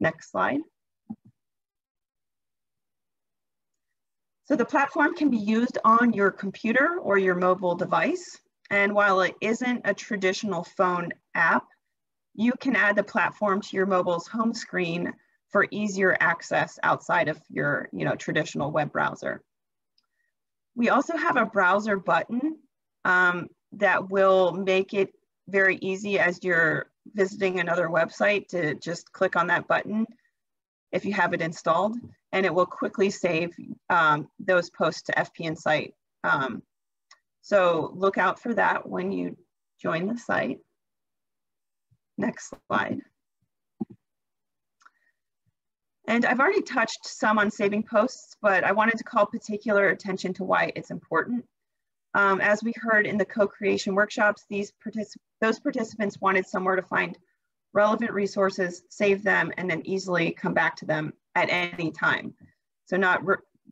Next slide. So the platform can be used on your computer or your mobile device. And while it isn't a traditional phone app, you can add the platform to your mobile's home screen for easier access outside of your you know, traditional web browser. We also have a browser button um, that will make it very easy as you're visiting another website to just click on that button if you have it installed and it will quickly save um, those posts to FP Insight. Um, so look out for that when you join the site. Next slide. And I've already touched some on saving posts, but I wanted to call particular attention to why it's important. Um, as we heard in the co-creation workshops, these particip those participants wanted somewhere to find relevant resources, save them, and then easily come back to them at any time. So not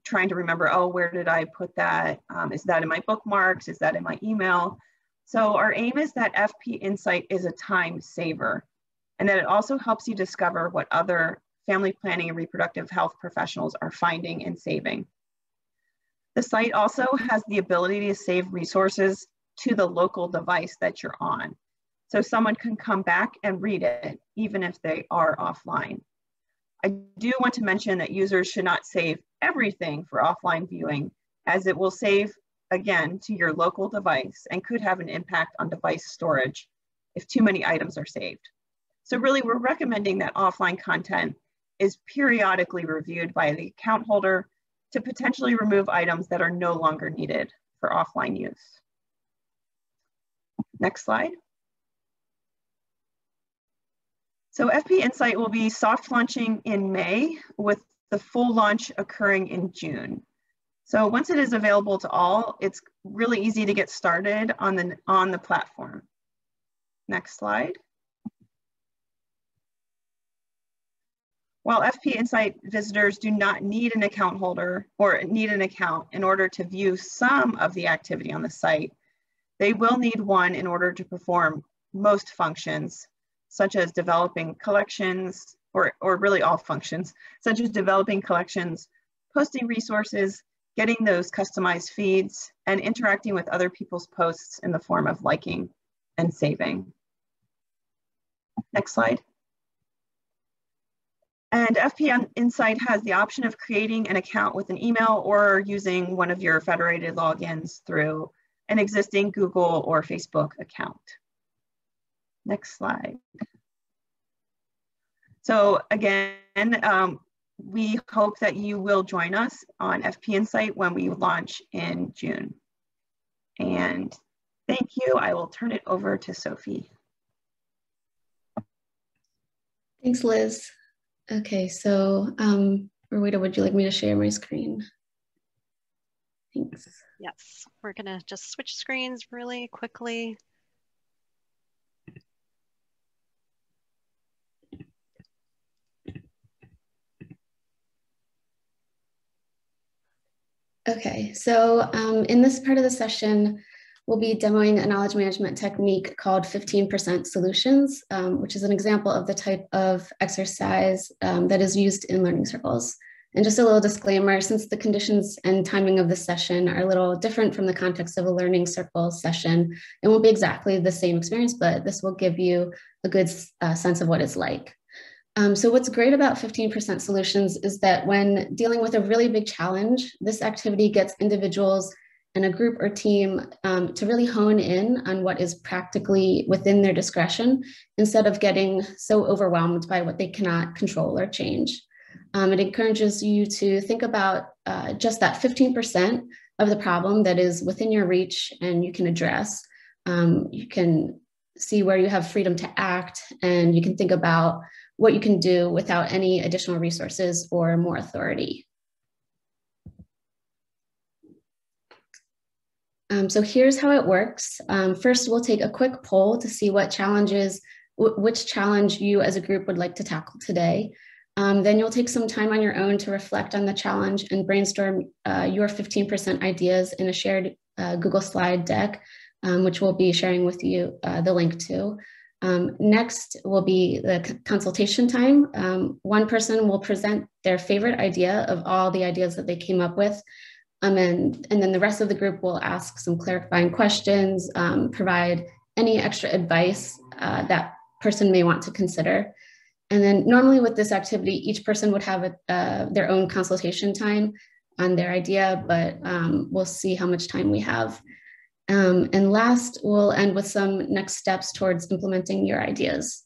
trying to remember, oh, where did I put that? Um, is that in my bookmarks? Is that in my email? So our aim is that FP Insight is a time saver and that it also helps you discover what other family planning and reproductive health professionals are finding and saving. The site also has the ability to save resources to the local device that you're on. So someone can come back and read it, even if they are offline. I do want to mention that users should not save everything for offline viewing as it will save again to your local device and could have an impact on device storage if too many items are saved. So really we're recommending that offline content is periodically reviewed by the account holder to potentially remove items that are no longer needed for offline use. Next slide. So FP Insight will be soft launching in May with the full launch occurring in June. So once it is available to all, it's really easy to get started on the, on the platform. Next slide. While FP Insight visitors do not need an account holder or need an account in order to view some of the activity on the site, they will need one in order to perform most functions such as developing collections, or, or really all functions, such as developing collections, posting resources, getting those customized feeds, and interacting with other people's posts in the form of liking and saving. Next slide. And FP Insight has the option of creating an account with an email or using one of your federated logins through an existing Google or Facebook account. Next slide. So again, um, we hope that you will join us on FP Insight when we launch in June. And thank you. I will turn it over to Sophie. Thanks, Liz. Okay, so um, Ruwaida, would you like me to share my screen? Thanks. Yes, we're gonna just switch screens really quickly. Okay, so um, in this part of the session, we'll be demoing a knowledge management technique called 15% solutions, um, which is an example of the type of exercise um, that is used in learning circles. And just a little disclaimer, since the conditions and timing of the session are a little different from the context of a learning circle session, it won't be exactly the same experience, but this will give you a good uh, sense of what it's like. Um, so what's great about 15% solutions is that when dealing with a really big challenge, this activity gets individuals and a group or team um, to really hone in on what is practically within their discretion instead of getting so overwhelmed by what they cannot control or change. Um, it encourages you to think about uh, just that 15% of the problem that is within your reach and you can address. Um, you can see where you have freedom to act and you can think about what you can do without any additional resources or more authority. Um, so here's how it works. Um, first, we'll take a quick poll to see what challenges, which challenge you as a group would like to tackle today. Um, then you'll take some time on your own to reflect on the challenge and brainstorm uh, your 15% ideas in a shared uh, Google slide deck, um, which we'll be sharing with you uh, the link to. Um, next will be the consultation time. Um, one person will present their favorite idea of all the ideas that they came up with. Um, and, and then the rest of the group will ask some clarifying questions, um, provide any extra advice uh, that person may want to consider. And then normally with this activity, each person would have a, uh, their own consultation time on their idea, but um, we'll see how much time we have. Um, and last, we'll end with some next steps towards implementing your ideas.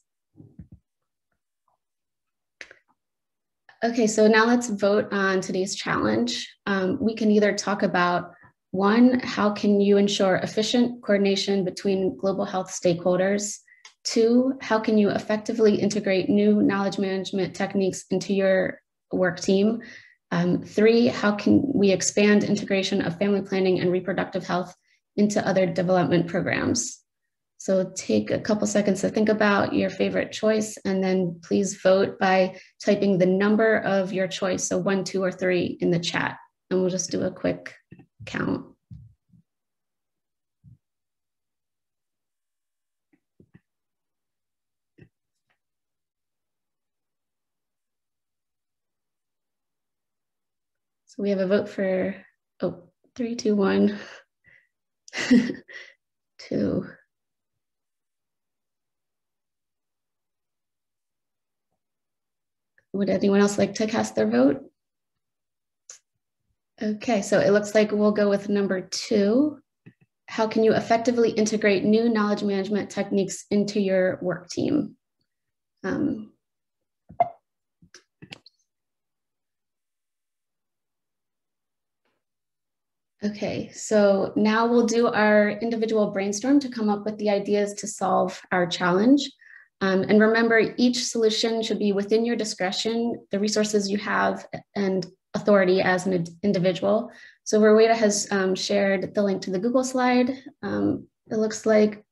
Okay, so now let's vote on today's challenge. Um, we can either talk about one, how can you ensure efficient coordination between global health stakeholders? Two, how can you effectively integrate new knowledge management techniques into your work team? Um, three, how can we expand integration of family planning and reproductive health into other development programs. So take a couple seconds to think about your favorite choice and then please vote by typing the number of your choice, so one, two, or three in the chat. And we'll just do a quick count. So we have a vote for, oh, three, two, one. to Would anyone else like to cast their vote? Okay, so it looks like we'll go with number two. How can you effectively integrate new knowledge management techniques into your work team? Um, Okay, so now we'll do our individual brainstorm to come up with the ideas to solve our challenge. Um, and remember, each solution should be within your discretion, the resources you have and authority as an individual. So Ruwaida has um, shared the link to the Google slide. Um, it looks like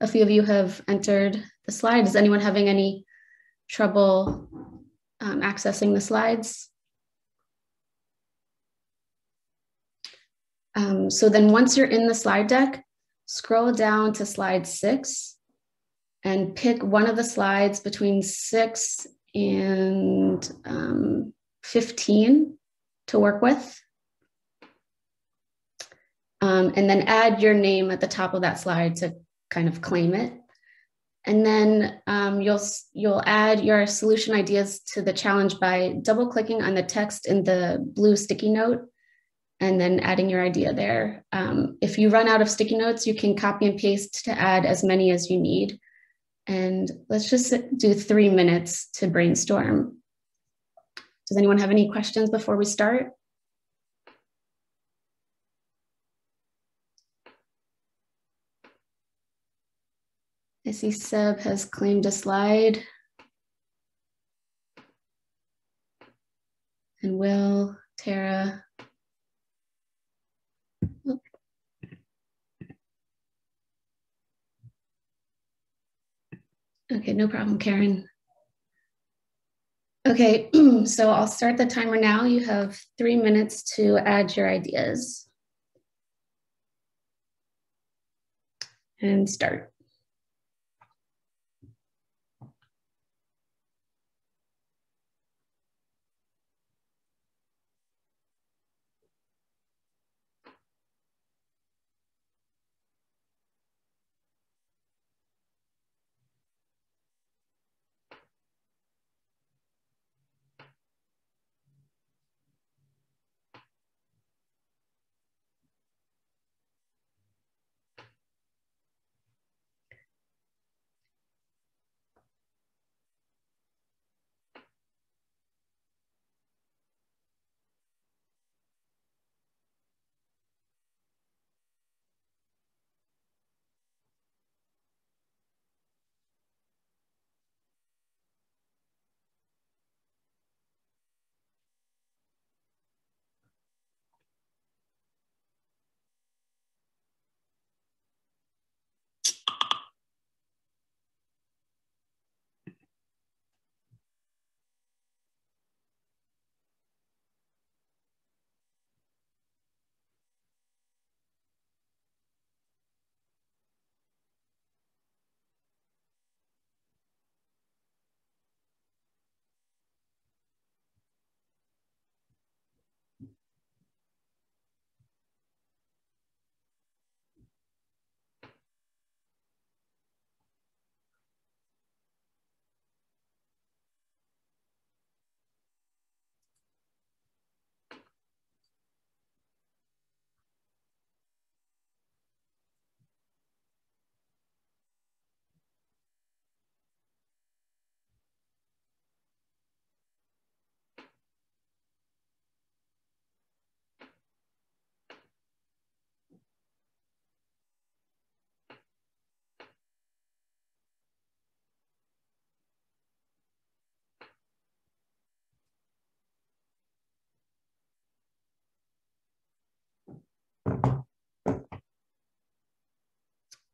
a few of you have entered the slide. Is anyone having any trouble um, accessing the slides? Um, so then once you're in the slide deck, scroll down to slide six and pick one of the slides between six and um, 15 to work with. Um, and then add your name at the top of that slide to kind of claim it. And then um, you'll, you'll add your solution ideas to the challenge by double clicking on the text in the blue sticky note and then adding your idea there. Um, if you run out of sticky notes, you can copy and paste to add as many as you need. And let's just do three minutes to brainstorm. Does anyone have any questions before we start? I see Seb has claimed a slide. And Will, Tara. Okay, no problem, Karen. Okay, so I'll start the timer now. You have three minutes to add your ideas. And start.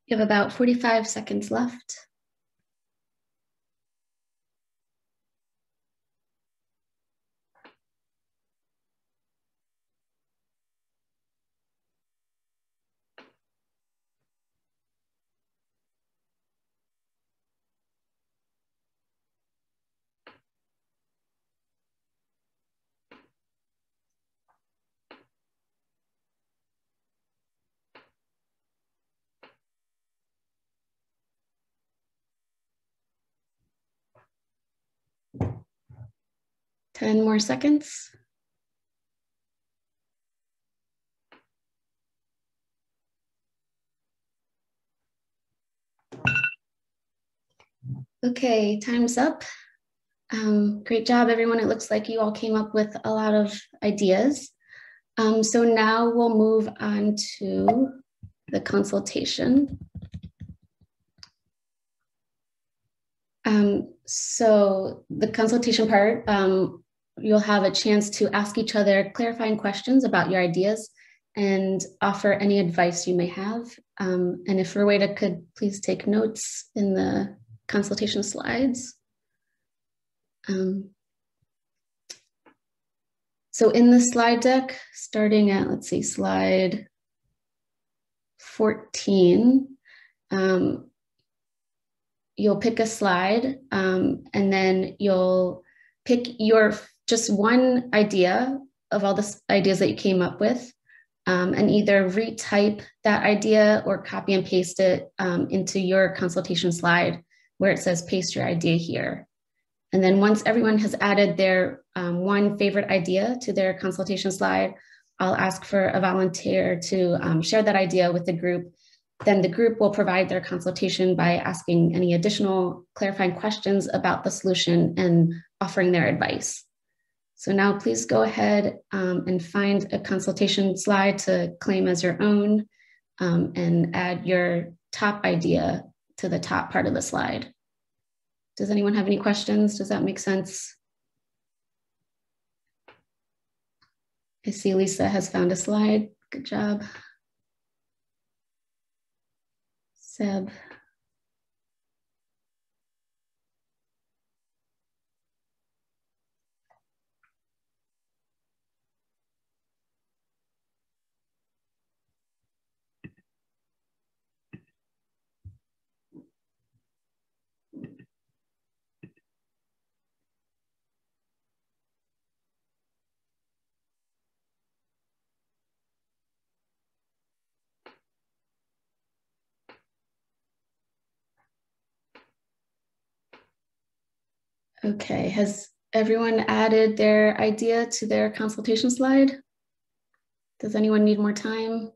You have about 45 seconds left. Ten more seconds. Okay, time's up. Um, great job, everyone. It looks like you all came up with a lot of ideas. Um, so now we'll move on to the consultation. Um, so the consultation part, um, you'll have a chance to ask each other clarifying questions about your ideas and offer any advice you may have. Um, and if Ruwaida could please take notes in the consultation slides. Um, so in the slide deck, starting at, let's see, slide 14, um, you'll pick a slide um, and then you'll pick your just one idea of all the ideas that you came up with um, and either retype that idea or copy and paste it um, into your consultation slide where it says paste your idea here. And then once everyone has added their um, one favorite idea to their consultation slide, I'll ask for a volunteer to um, share that idea with the group. Then the group will provide their consultation by asking any additional clarifying questions about the solution and offering their advice. So now please go ahead um, and find a consultation slide to claim as your own um, and add your top idea to the top part of the slide. Does anyone have any questions? Does that make sense? I see Lisa has found a slide. Good job. Seb. Okay, has everyone added their idea to their consultation slide? Does anyone need more time?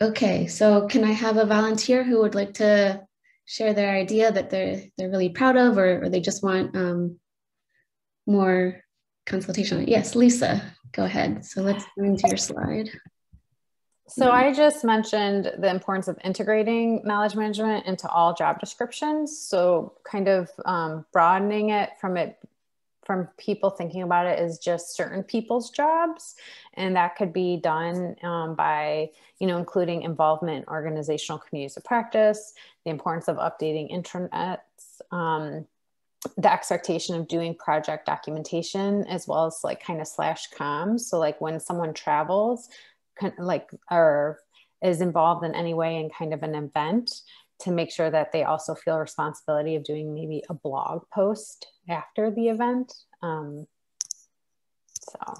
Okay, so can I have a volunteer who would like to share their idea that they're they're really proud of, or, or they just want um, more consultation? Yes, Lisa, go ahead. So let's go into your slide. So mm-hmm. I just mentioned the importance of integrating knowledge management into all job descriptions. So kind of um, broadening it from it from people thinking about it as just certain people's jobs, and that could be done um, by you know including involvement in organizational communities of practice, the importance of updating intranets. Um, the expectation of doing project documentation as well as like kind of slash comms. So like when someone travels, like or is involved in any way in kind of an event to make sure that they also feel responsibility of doing maybe a blog post after the event um, so.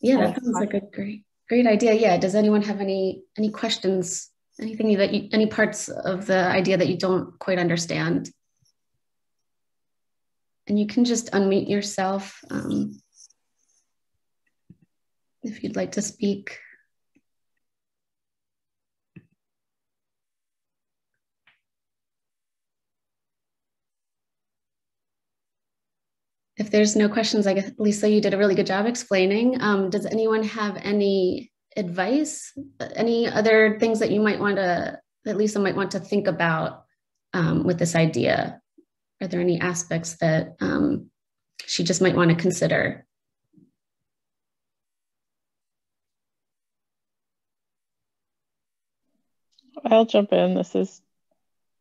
Yeah that sounds like a great great idea. Yeah does anyone have any any questions? Anything that you any parts of the idea that you don't quite understand? And you can just unmute yourself um, if you'd like to speak. If there's no questions, I guess, Lisa, you did a really good job explaining. Um, does anyone have any advice, any other things that you might want to, that Lisa might want to think about um, with this idea? Are there any aspects that um, she just might want to consider? I'll jump in. This is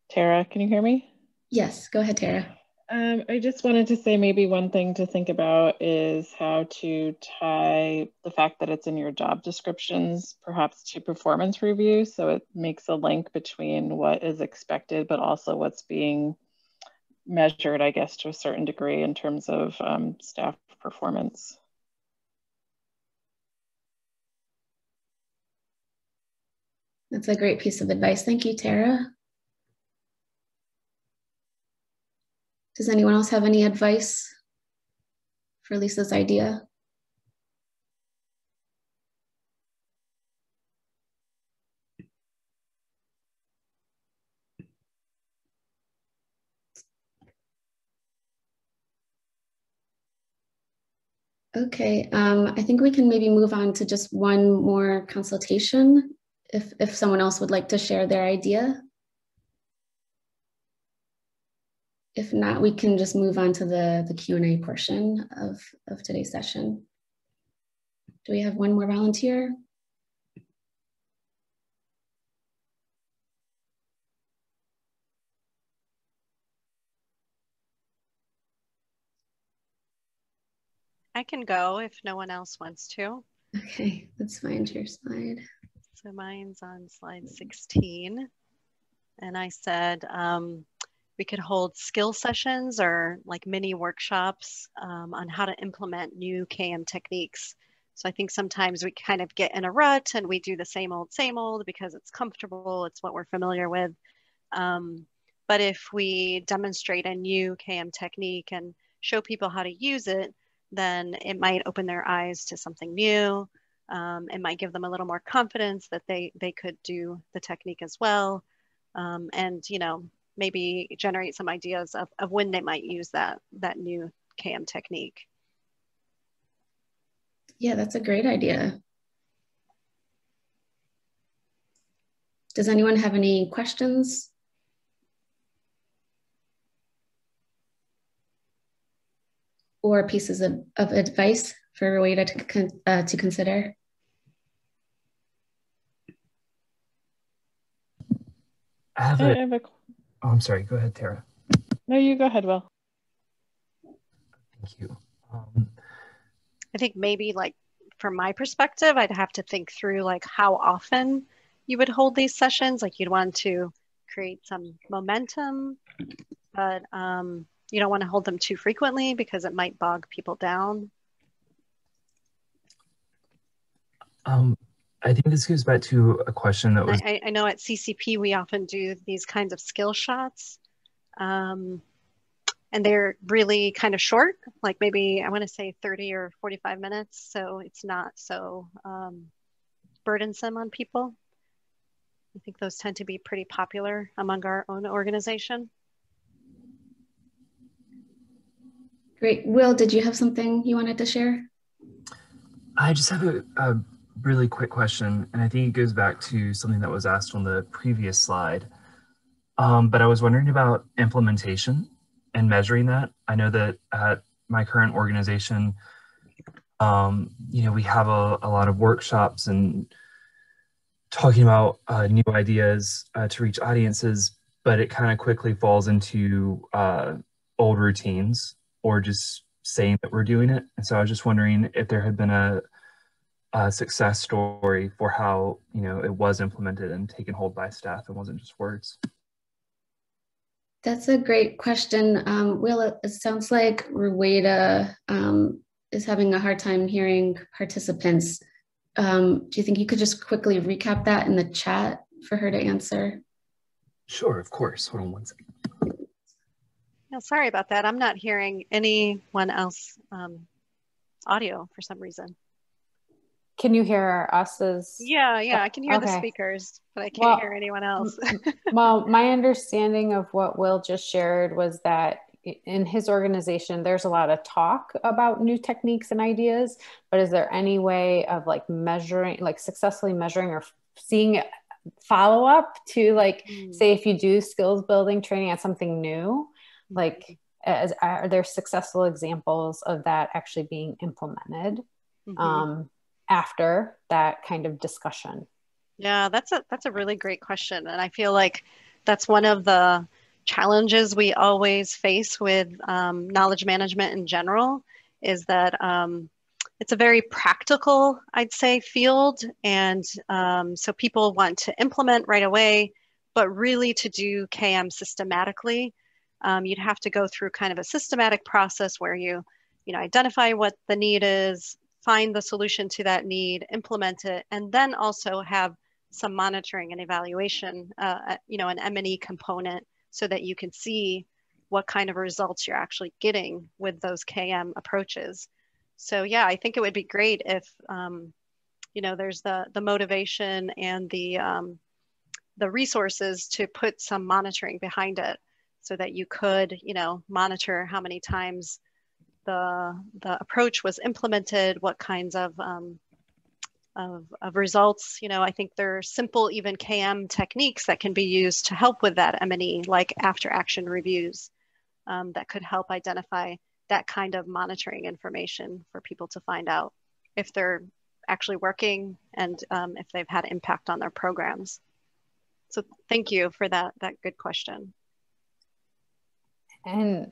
Tara. Can you hear me? Yes, go ahead, Tara. Um, I just wanted to say maybe one thing to think about is how to tie the fact that it's in your job descriptions perhaps to performance review. So it makes a link between what is expected, but also what's being measured, I guess, to a certain degree in terms of um, staff performance. That's a great piece of advice. Thank you, Tara. Does anyone else have any advice for Lisa's idea? Okay, um, I think we can maybe move on to just one more consultation if, if someone else would like to share their idea. If not, we can just move on to the, the Q&A portion of, of today's session. Do we have one more volunteer? I can go if no one else wants to. Okay, let's find your slide. So mine's on slide 16. And I said, um, we could hold skill sessions or like mini workshops um, on how to implement new KM techniques. So I think sometimes we kind of get in a rut and we do the same old, same old because it's comfortable, it's what we're familiar with. Um, but if we demonstrate a new KM technique and show people how to use it, then it might open their eyes to something new. Um, it might give them a little more confidence that they, they could do the technique as well. Um, and, you know, maybe generate some ideas of, of when they might use that, that new KM technique. Yeah, that's a great idea. Does anyone have any questions? Or pieces of, of advice for Ruwaida to, uh, to consider? I have a, I have a Oh, I'm sorry. Go ahead, Tara. No, you go ahead, Will. Thank you. Um, I think maybe like from my perspective, I'd have to think through like how often you would hold these sessions. Like you'd want to create some momentum, but um, you don't want to hold them too frequently because it might bog people down. Um, I think this goes back to a question that was. I, I know at CCP we often do these kinds of skill shots, um, and they're really kind of short, like maybe I want to say 30 or 45 minutes, so it's not so um, burdensome on people. I think those tend to be pretty popular among our own organization. Great. Will, did you have something you wanted to share? I just have a, a really quick question, and I think it goes back to something that was asked on the previous slide. Um, but I was wondering about implementation and measuring that. I know that at my current organization, um, you know, we have a, a, lot of workshops and talking about uh, new ideas uh, to reach audiences, but it kind of quickly falls into uh, old routines or just saying that we're doing it. And so I was just wondering if there had been a, a success story for how you know it was implemented and taken hold by staff. And wasn't just words. That's a great question. Um, will it, it, sounds like Ruwaida um, is having a hard time hearing participants. Um, do you think you could just quickly recap that in the chat for her to answer? Sure of course. Hold on one second. No, sorry about that. I'm not hearing anyone else um, audio for some reason can you hear us as? Yeah, yeah, I can hear okay. the speakers, but I can't well, hear anyone else. well, my understanding of what Will just shared was that in his organization, there's a lot of talk about new techniques and ideas, but is there any way of like measuring, like successfully measuring or seeing follow up to like, mm. say, if you do skills building training at something new, like, as, are there successful examples of that actually being implemented? Mm-hmm. Um, after that kind of discussion? Yeah, that's a that's a really great question, and I feel like that's one of the challenges we always face with um, knowledge management in general is that um, it's a very practical, I'd say, field, and um, so people want to implement right away, but really to do KM systematically, um, you'd have to go through kind of a systematic process where you, you know, identify what the need is, find the solution to that need, implement it, and then also have some monitoring and evaluation, uh, you know, an M&E component so that you can see what kind of results you're actually getting with those KM approaches. So yeah, I think it would be great if, um, you know, there's the, the motivation and the, um, the resources to put some monitoring behind it so that you could, you know, monitor how many times the, the approach was implemented, what kinds of, um, of, of, results. You know, I think there are simple even KM techniques that can be used to help with that M&E, like after action reviews um, that could help identify that kind of monitoring information for people to find out if they're actually working and um, if they've had impact on their programs. So thank you for that, that good question. And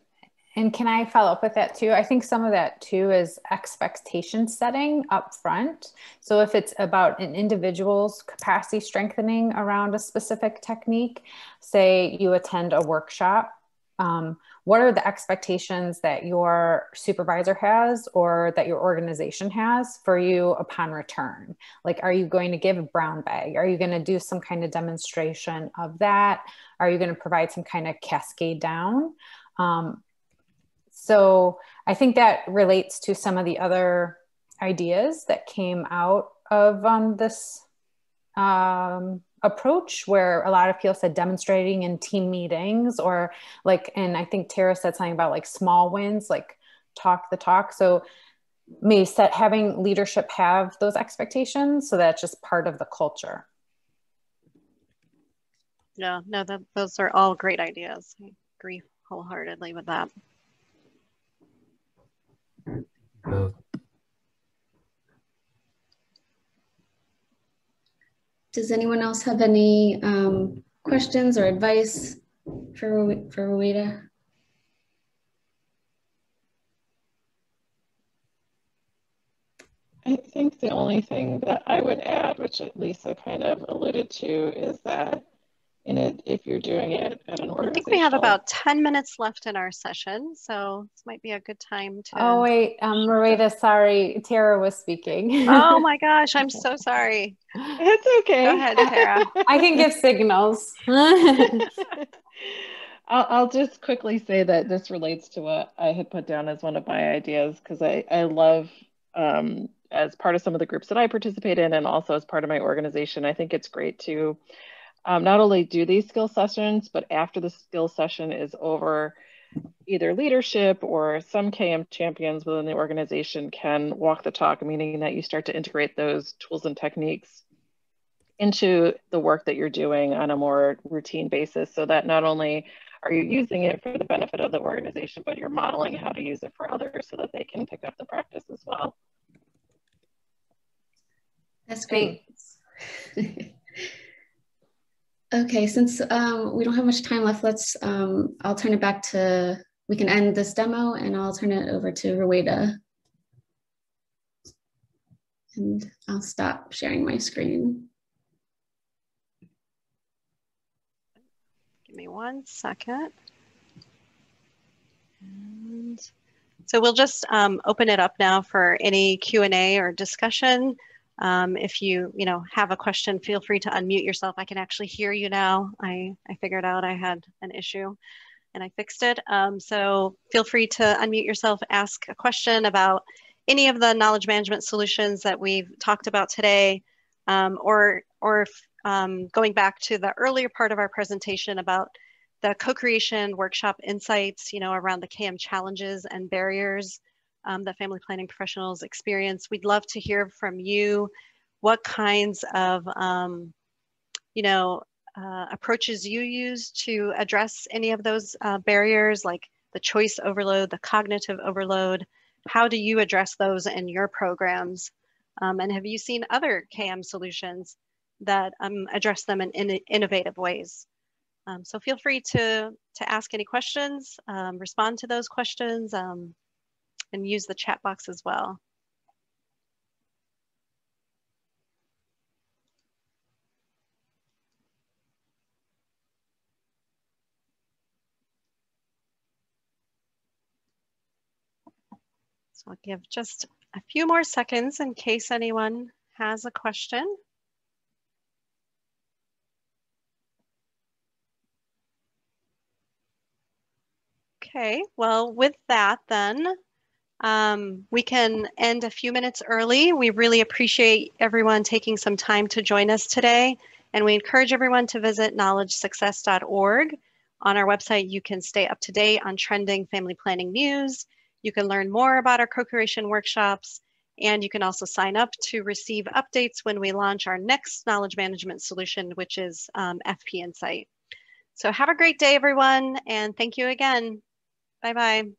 and can I follow up with that too? I think some of that too is expectation setting up front. So if it's about an individual's capacity strengthening around a specific technique, say you attend a workshop um, what are the expectations that your supervisor has or that your organization has for you upon return like are you going to give a brown bag are you going to do some kind of demonstration of that are you going to provide some kind of cascade down um, so i think that relates to some of the other ideas that came out of um, this um, approach where a lot of people said demonstrating in team meetings or like and i think tara said something about like small wins like talk the talk. So may set having leadership have those expectations so that's just part of the culture. Yeah no that, those are all great ideas. I agree wholeheartedly with that Does anyone else have any um, questions or advice for, for Ruwaida? I think the only thing that I would add, which Lisa kind of alluded to, is that in it if you're doing it at an organization. I think we have about 10 minutes left in our session, so this might be a good time to. Oh, wait, um, Marita, sorry, Tara was speaking. oh my gosh, I'm so sorry. It's okay. Go ahead, Tara. I can give signals. I'll, I'll just quickly say that this relates to what I had put down as one of my ideas because I, I love um, as part of some of the groups that I participate in and also as part of my organization, I think it's great to um, not only do these skill sessions, but after the skill session is over, either leadership or some KM champions within the organization can walk the talk, meaning that you start to integrate those tools and techniques into the work that you're doing on a more routine basis so that not only are you using it for the benefit of the organization, but you're modeling how to use it for others so that they can pick up the practice as well. That's great. Okay, since um, we don't have much time left, let's, um, I'll turn it back to, we can end this demo and I'll turn it over to Ruwaida. And I'll stop sharing my screen. Give me one second. And so we'll just um, open it up now for any Q&A or discussion. Um, if you, you know, have a question, feel free to unmute yourself. I can actually hear you now. I, I figured out I had an issue and I fixed it. Um, so feel free to unmute yourself, ask a question about any of the knowledge management solutions that we've talked about today, um, or, or if, um, going back to the earlier part of our presentation about the co-creation workshop insights, you know, around the KM challenges and barriers um, that family planning professionals experience. We'd love to hear from you what kinds of, um, you know, uh, approaches you use to address any of those uh, barriers like the choice overload, the cognitive overload. How do you address those in your programs? Um, and have you seen other KM solutions that um, address them in, in innovative ways? Um, so feel free to, to ask any questions, um, respond to those questions, um, and use the chat box as well. So I'll give just a few more seconds in case anyone has a question. Okay, well, with that then, um, we can end a few minutes early. We really appreciate everyone taking some time to join us today. And we encourage everyone to visit knowledgesuccess.org. On our website, you can stay up to date on trending family planning news. You can learn more about our co-creation workshops. And you can also sign up to receive updates when we launch our next knowledge management solution, which is um, FP Insight. So have a great day, everyone. And thank you again. Bye-bye.